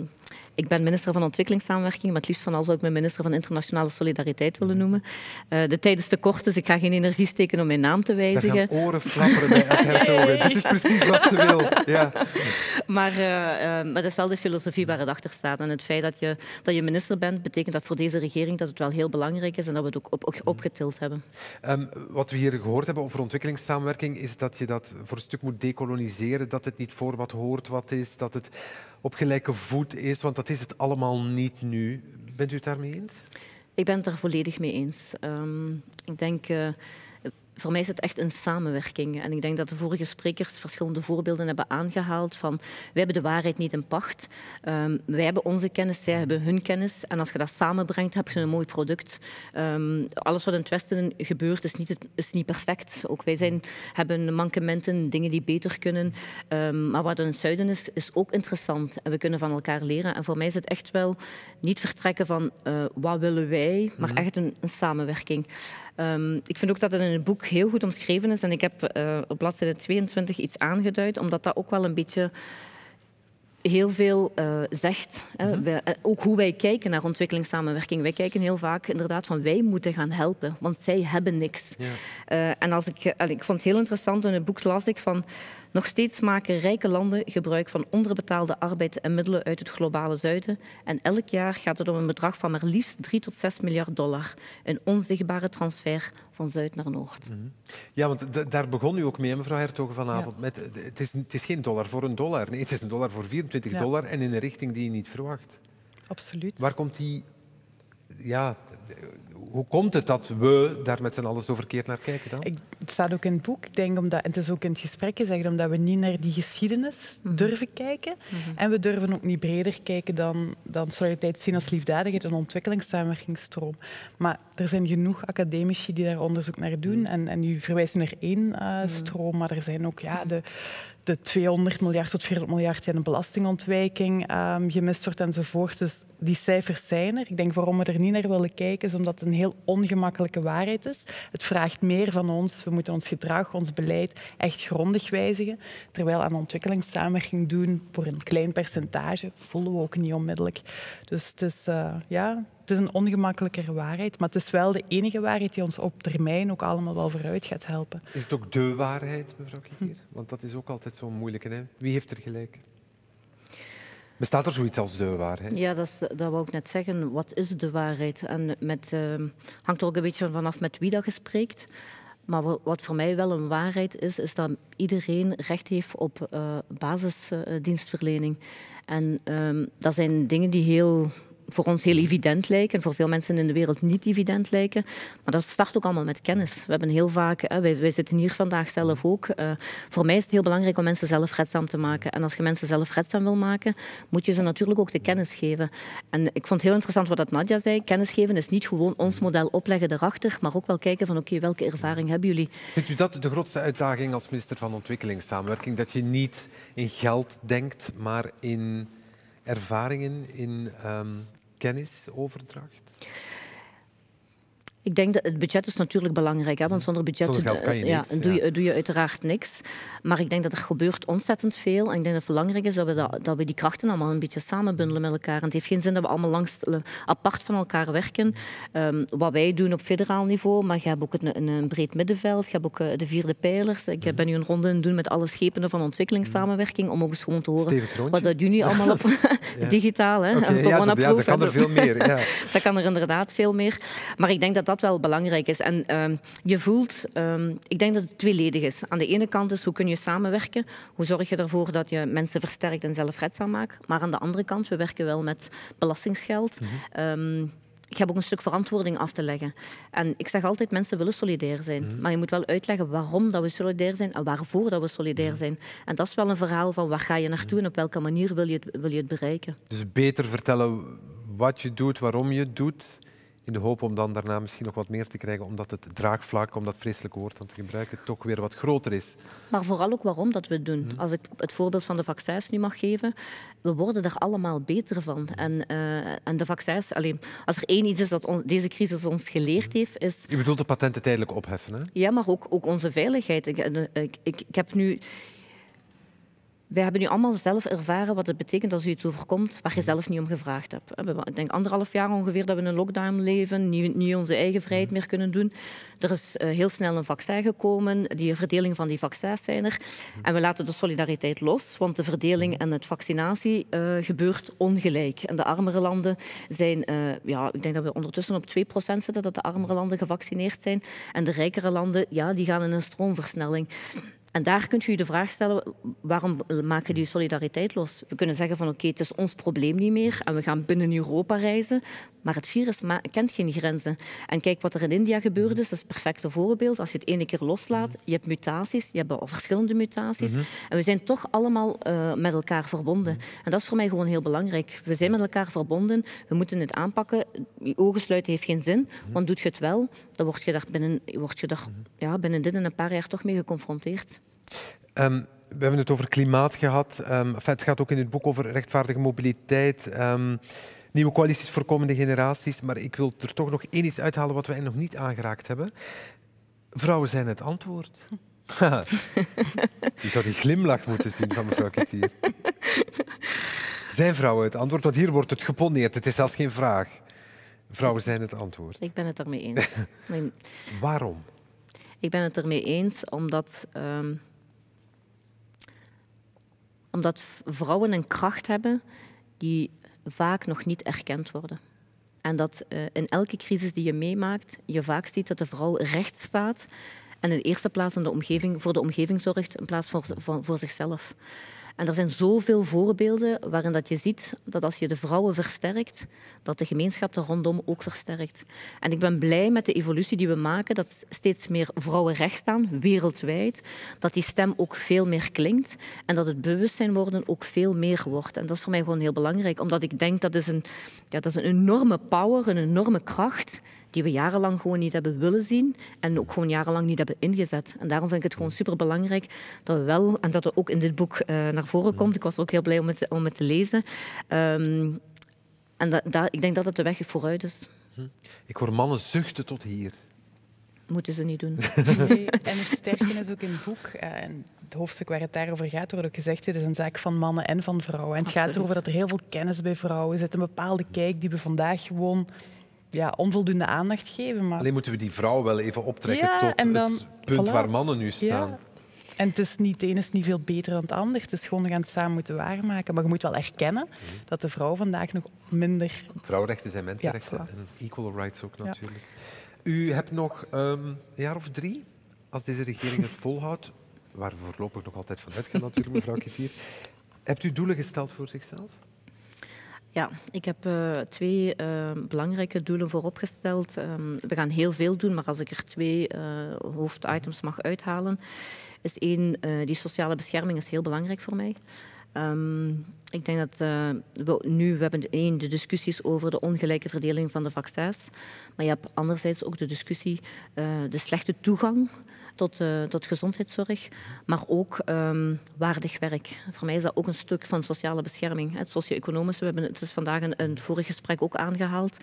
ik ben minister van Ontwikkelingssamenwerking, maar het liefst van al zou ik me minister van Internationale Solidariteit willen noemen. Eh, de tijd is te kort, dus ik ga geen energie steken om mijn naam te wijzigen. gaan oren flapperen bij Ed [LAUGHS] Hertogen. Dit is precies wat ze wil. Ja. Maar, eh, eh, dat is wel de filosofie waar het achter staat. En het feit dat je, dat je minister bent, betekent dat voor deze regering dat het wel heel belangrijk is en dat we het ook op, op- opgetild hebben. Ehm, wat we hier gehoord hebben over ontwikkelingssamenwerking is dat je dat voor een stuk moet decoloniseren, dat het niet voor wat hoort wat is, dat het op gelijke voet is, want dat is het allemaal niet nu. Bent u het daarmee eens? Ik ben het er volledig mee eens. Ehm, ik denk, eh, voor mij is het echt een samenwerking. En ik denk dat de vorige sprekers verschillende voorbeelden hebben aangehaald van wij hebben de waarheid niet in pacht. Ehm, wij hebben onze kennis, zij hebben hun kennis. En als je dat samenbrengt, heb je een mooi product. Ehm, alles wat in het Westen gebeurt, is niet, is niet perfect. Ook wij zijn, hebben mankementen, dingen die beter kunnen. Ehm, maar wat in het zuiden is, is ook interessant. En we kunnen van elkaar leren. En voor mij is het echt wel niet vertrekken van eh, wat willen wij, maar echt een, een samenwerking. Ehm, ik vind ook dat het in het boek heel goed omschreven is. En ik heb eh, op bladzijde 22 iets aangeduid, omdat dat ook wel een beetje heel veel eh, zegt. Hè. Wij- eh, ook hoe wij kijken naar ontwikkelingssamenwerking. Wij kijken heel vaak inderdaad van wij moeten gaan helpen, want zij hebben niks. Ja. En als ik, ik vond het heel interessant, in het boek las ik van nog steeds maken rijke landen gebruik van onderbetaalde arbeid en middelen uit het globale zuiden. En elk jaar gaat het om een bedrag van maar liefst 3 tot 6 miljard dollar. Een onzichtbare transfer van zuid naar noord. Ja, want daar begon u ook mee, mevrouw Hertogen, vanavond. Met, eh, het, is, het is geen dollar voor een dollar. Nee, het is een dollar voor 24 Ja. dollar en in een richting die je niet verwacht. Absoluut. Waar komt die... Ja, hoe komt het dat we daar met z'n allen zo verkeerd naar kijken dan? Ik, het staat ook in het boek, ik denk omdat, en het is ook in het gesprek gezegd, omdat we niet naar die geschiedenis durven kijken. En we durven ook niet breder kijken dan, dan solidariteit zien als liefdadigheid en ontwikkelingssamenwerkingsstroom. Maar er zijn genoeg academici die daar onderzoek naar doen. En, en u verwijst naar één eh, stroom, maar er zijn ook ja, de, de 200 miljard tot 400 miljard aan belastingontwijking ehm, gemist wordt enzovoort. Dus die cijfers zijn er. Ik denk waarom we er niet naar willen kijken, is omdat het een heel ongemakkelijke waarheid is. Het vraagt meer van ons. We moeten ons gedrag, ons beleid echt grondig wijzigen. Terwijl aan ontwikkelingssamenwerking doen voor een klein percentage voelen we ook niet onmiddellijk. Dus het is, eh, ja, is een ongemakkelijkere waarheid. Maar het is wel de enige waarheid die ons op termijn ook allemaal wel vooruit gaat helpen. Is het ook de waarheid, mevrouw Kittier? Want dat is ook altijd zo moeilijk. Hè? Wie heeft er gelijk? Bestaat er zoiets als de waarheid? Ja, dat, is, dat wou ik net zeggen. Wat is de waarheid? En met, eh, hangt er ook een beetje vanaf met wie dat je spreekt. Maar wa- wat voor mij wel een waarheid is, is dat iedereen recht heeft op eh, basisdienstverlening. en ehm, dat zijn dingen die heel, voor ons heel evident lijken, en voor veel mensen in de wereld niet evident lijken. Maar dat start ook allemaal met kennis. We hebben heel vaak, wij, wij zitten hier vandaag zelf ook. eh, voor mij is het heel belangrijk om mensen zelfredzaam te maken. En als je mensen zelfredzaam wil maken, moet je ze natuurlijk ook de kennis geven. En ik vond het heel interessant wat dat Nadja zei. Kennis geven is niet gewoon ons model opleggen erachter, maar ook wel kijken van oké, welke ervaring hebben jullie? Vindt u dat de grootste uitdaging als minister van Ontwikkelingssamenwerking? Dat je niet in geld denkt, maar in ervaringen, in ehm, kennisoverdracht? Ik denk dat het budget is natuurlijk belangrijk, hè, want zonder budget Zonder geld kan je eh, ja, doe, ja. je, doe je uiteraard niks. Maar ik denk dat er gebeurt ontzettend veel. En ik denk dat het belangrijk is dat we, dat, dat we die krachten allemaal een beetje samenbundelen met elkaar. En het heeft geen zin dat we allemaal langs, apart van elkaar werken. Ehm, wat wij doen op federaal niveau, maar je hebt ook een, een, breed middenveld, je hebt ook eh, de vierde pijlers. Ik ben nu een ronde het doen met alle schepenen van ontwikkelingssamenwerking, om ook eens gewoon te horen wat dat jullie allemaal op [LAUGHS] [LAUGHS] digitaal, hè, ja, dat, kan er veel meer. Ja. [LAUGHS] dat kan er inderdaad veel meer. Maar ik denk dat dat wel belangrijk is. En ehm, je voelt, ehm, ik denk dat het tweeledig is. Aan de ene kant is hoe kun je samenwerken? Hoe zorg je ervoor dat je mensen versterkt en zelfredzaam maakt? Maar aan de andere kant, we werken wel met belastingsgeld. Ehm, ik heb ook een stuk verantwoording af te leggen. En ik zeg altijd, mensen willen solidair zijn. Mhm. Maar je moet wel uitleggen waarom dat we solidair zijn en waarvoor dat we solidair Mhm. zijn. En dat is wel een verhaal van waar ga je naartoe en op welke manier wil je het, wil je het bereiken. Dus beter vertellen wat je doet, waarom je het doet, in de hoop om dan daarna misschien nog wat meer te krijgen, omdat het draagvlak, om dat vreselijke woord aan te gebruiken, toch weer wat groter is. Maar vooral ook waarom dat we het doen. Als ik het voorbeeld van de vaccins nu mag geven, we worden er allemaal beter van. En, eh, en de vaccins, alleen, als er één iets is dat on- deze crisis ons geleerd heeft, is Je bedoelt de patenten tijdelijk opheffen, hè? Ja, maar ook, ook onze veiligheid. Ik, eh, ik, ik, ik heb nu... Wij hebben nu allemaal zelf ervaren wat het betekent als u iets overkomt waar je zelf niet om gevraagd hebt. Ik denk anderhalf jaar ongeveer dat we in een lockdown leven, niet, niet onze eigen vrijheid meer kunnen doen. Er is eh, heel snel een vaccin gekomen, die verdeling van die vaccins zijn er. En we laten de solidariteit los, want de verdeling en het vaccinatie eh, gebeurt ongelijk. En de armere landen zijn, eh, ja, ik denk dat we ondertussen op 2% zitten, dat de armere landen gevaccineerd zijn. En de rijkere landen, ja, die gaan in een stroomversnelling. En daar kunt u je de vraag stellen, waarom maken die solidariteit los? We kunnen zeggen van oké, het is ons probleem niet meer en we gaan binnen Europa reizen. Maar het virus kent geen grenzen. En kijk wat er in India gebeurd is, dat is het perfecte voorbeeld. Als je het ene keer loslaat, je hebt mutaties, je hebt al verschillende mutaties. En we zijn toch allemaal eh, met elkaar verbonden. En dat is voor mij gewoon heel belangrijk. We zijn met elkaar verbonden, we moeten het aanpakken. Je ogen sluiten heeft geen zin, want doet je het wel, dan word je daar binnen, word je daar, ja, binnen dit en een paar jaar toch mee geconfronteerd. Ehm, we hebben het over klimaat gehad. Ehm, enfin, het gaat ook in het boek over rechtvaardige mobiliteit. ehm, nieuwe coalities voor komende generaties. Maar ik wil er toch nog één iets uithalen wat wij nog niet aangeraakt hebben. Vrouwen zijn het antwoord. [LAUGHS] Je zou die glimlach moeten zien van mevrouw Ketier. Zijn vrouwen het antwoord? Want hier wordt het geponeerd. Het is zelfs geen vraag. Vrouwen zijn het antwoord. Ik ben het ermee eens. [LAUGHS] Waarom? Ik ben het ermee eens omdat, ehm, omdat vrouwen een kracht hebben die vaak nog niet erkend worden. En dat eh, in elke crisis die je meemaakt, je vaak ziet dat de vrouw recht staat en in de eerste plaats in de omgeving, voor de omgeving zorgt in plaats van voor zichzelf. En er zijn zoveel voorbeelden waarin dat je ziet dat als je de vrouwen versterkt, dat de gemeenschap er rondom ook versterkt. En ik ben blij met de evolutie die we maken, dat steeds meer vrouwen recht staan, wereldwijd. Dat die stem ook veel meer klinkt en dat het bewustzijn worden ook veel meer wordt. En dat is voor mij gewoon heel belangrijk, omdat ik denk dat is een, ja, dat is een enorme power, een enorme kracht die we jarenlang gewoon niet hebben willen zien en ook gewoon jarenlang niet hebben ingezet. En daarom vind ik het gewoon superbelangrijk dat we wel, en dat het ook in dit boek eh, naar voren komt, ik was ook heel blij om het, om het te lezen, Ehm, en dat, dat, ik denk dat het de weg vooruit is. Ik hoor mannen zuchten tot hier. Moeten ze niet doen. Nee, [LAUGHS] en het sterke is ook in het boek, eh, en het hoofdstuk waar het daarover gaat, wordt ook gezegd, het is een zaak van mannen en van vrouwen. En het gaat erover dat er heel veel kennis bij vrouwen zit, een bepaalde kijk die we vandaag gewoon ja, onvoldoende aandacht geven. Maar Alleen moeten we die vrouw wel even optrekken Ja, tot dan- het punt voilà. waar mannen nu staan. Ja. En het is niet, de een is niet veel beter dan het ander. Het is gewoon, we gaan het samen moeten waarmaken. Maar je moet wel erkennen dat de vrouw vandaag nog minder... Vrouwenrechten zijn mensenrechten Ja, voilà. en equal rights ook natuurlijk. U hebt nog ehm, een jaar of drie, als deze regering het [LAUGHS] volhoudt, waar we voorlopig nog altijd van uitgaan natuurlijk, mevrouw Ketier. Hebt u doelen gesteld voor zichzelf? Ja, ik heb eh, twee eh, belangrijke doelen vooropgesteld. Ehm, we gaan heel veel doen, maar als ik er twee eh, hoofditems mag uithalen, is één, eh, die sociale bescherming is heel belangrijk voor mij. Ehm, ik denk dat we nu, we hebben één, de discussies over de ongelijke verdeling van de vaccins, maar je hebt anderzijds ook de discussie, eh, de slechte toegang tot, eh, tot gezondheidszorg, maar ook ehm, waardig werk. Voor mij is dat ook een stuk van sociale bescherming. Het socio-economische, we hebben het is vandaag in een vorig gesprek ook aangehaald.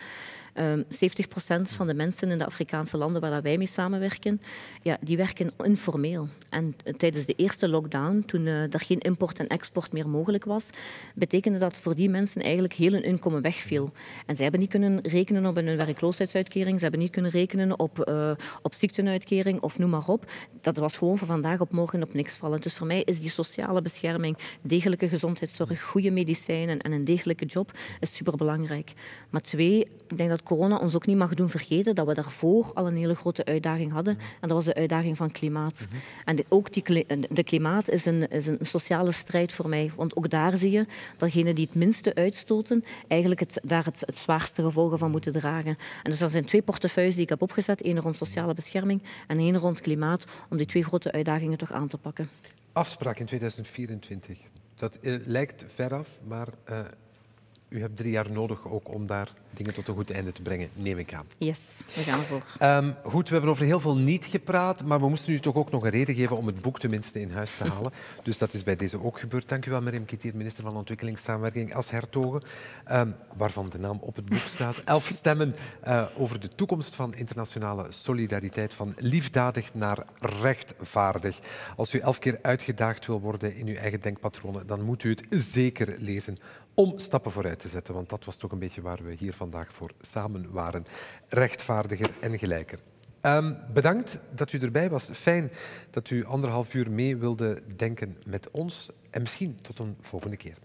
Ehm 70% van de mensen in de Afrikaanse landen waar wij mee samenwerken, ja, die werken informeel. En tijdens de eerste lockdown, toen eh, er geen import en export meer mogelijk was, betekende dat voor die mensen eigenlijk heel hun inkomen wegviel. En zij hebben niet kunnen rekenen op hun werkloosheidsuitkering, ze hebben niet kunnen rekenen op, eh, op ziektenuitkering of noem maar op. Dat was gewoon van vandaag op morgen op niks vallen. Dus voor mij is die sociale bescherming, degelijke gezondheidszorg, goede medicijnen en een degelijke job is superbelangrijk. Maar twee, ik denk dat dat corona ons ook niet mag doen vergeten dat we daarvoor al een hele grote uitdaging hadden. En dat was de uitdaging van klimaat. En de, ook die, de klimaat is een, is een sociale strijd voor mij. Want ook daar zie je dat degenen die het minste uitstoten, eigenlijk het, daar het, het zwaarste gevolgen van moeten dragen. En dus er zijn twee portefeuilles die ik heb opgezet. één rond sociale bescherming en één rond klimaat. Om die twee grote uitdagingen toch aan te pakken. Afspraak in 2024. Dat uh, lijkt veraf, maar uh, u hebt drie jaar nodig ook om daar dingen tot een goed einde te brengen, neem ik aan. Yes, we gaan ervoor. Um, goed, we hebben over heel veel niet gepraat, maar we moesten u toch ook nog een reden geven om het boek tenminste in huis te halen. [LAUGHS] dus dat is bij deze ook gebeurd. Dank u wel, Miriam Kittier, minister van Ontwikkelingssamenwerking als hertogen, um, waarvan de naam op het boek staat. [LAUGHS] Elf stemmen uh, over de toekomst van internationale solidariteit, van liefdadig naar rechtvaardig. Als u elf keer uitgedaagd wil worden in uw eigen denkpatronen, dan moet u het zeker lezen om stappen vooruit te zetten. Want dat was toch een beetje waar we hier vandaag voor samen waren. Rechtvaardiger en gelijker. Um, bedankt dat u erbij was. Fijn dat u anderhalf uur mee wilde denken met ons. En misschien tot een volgende keer.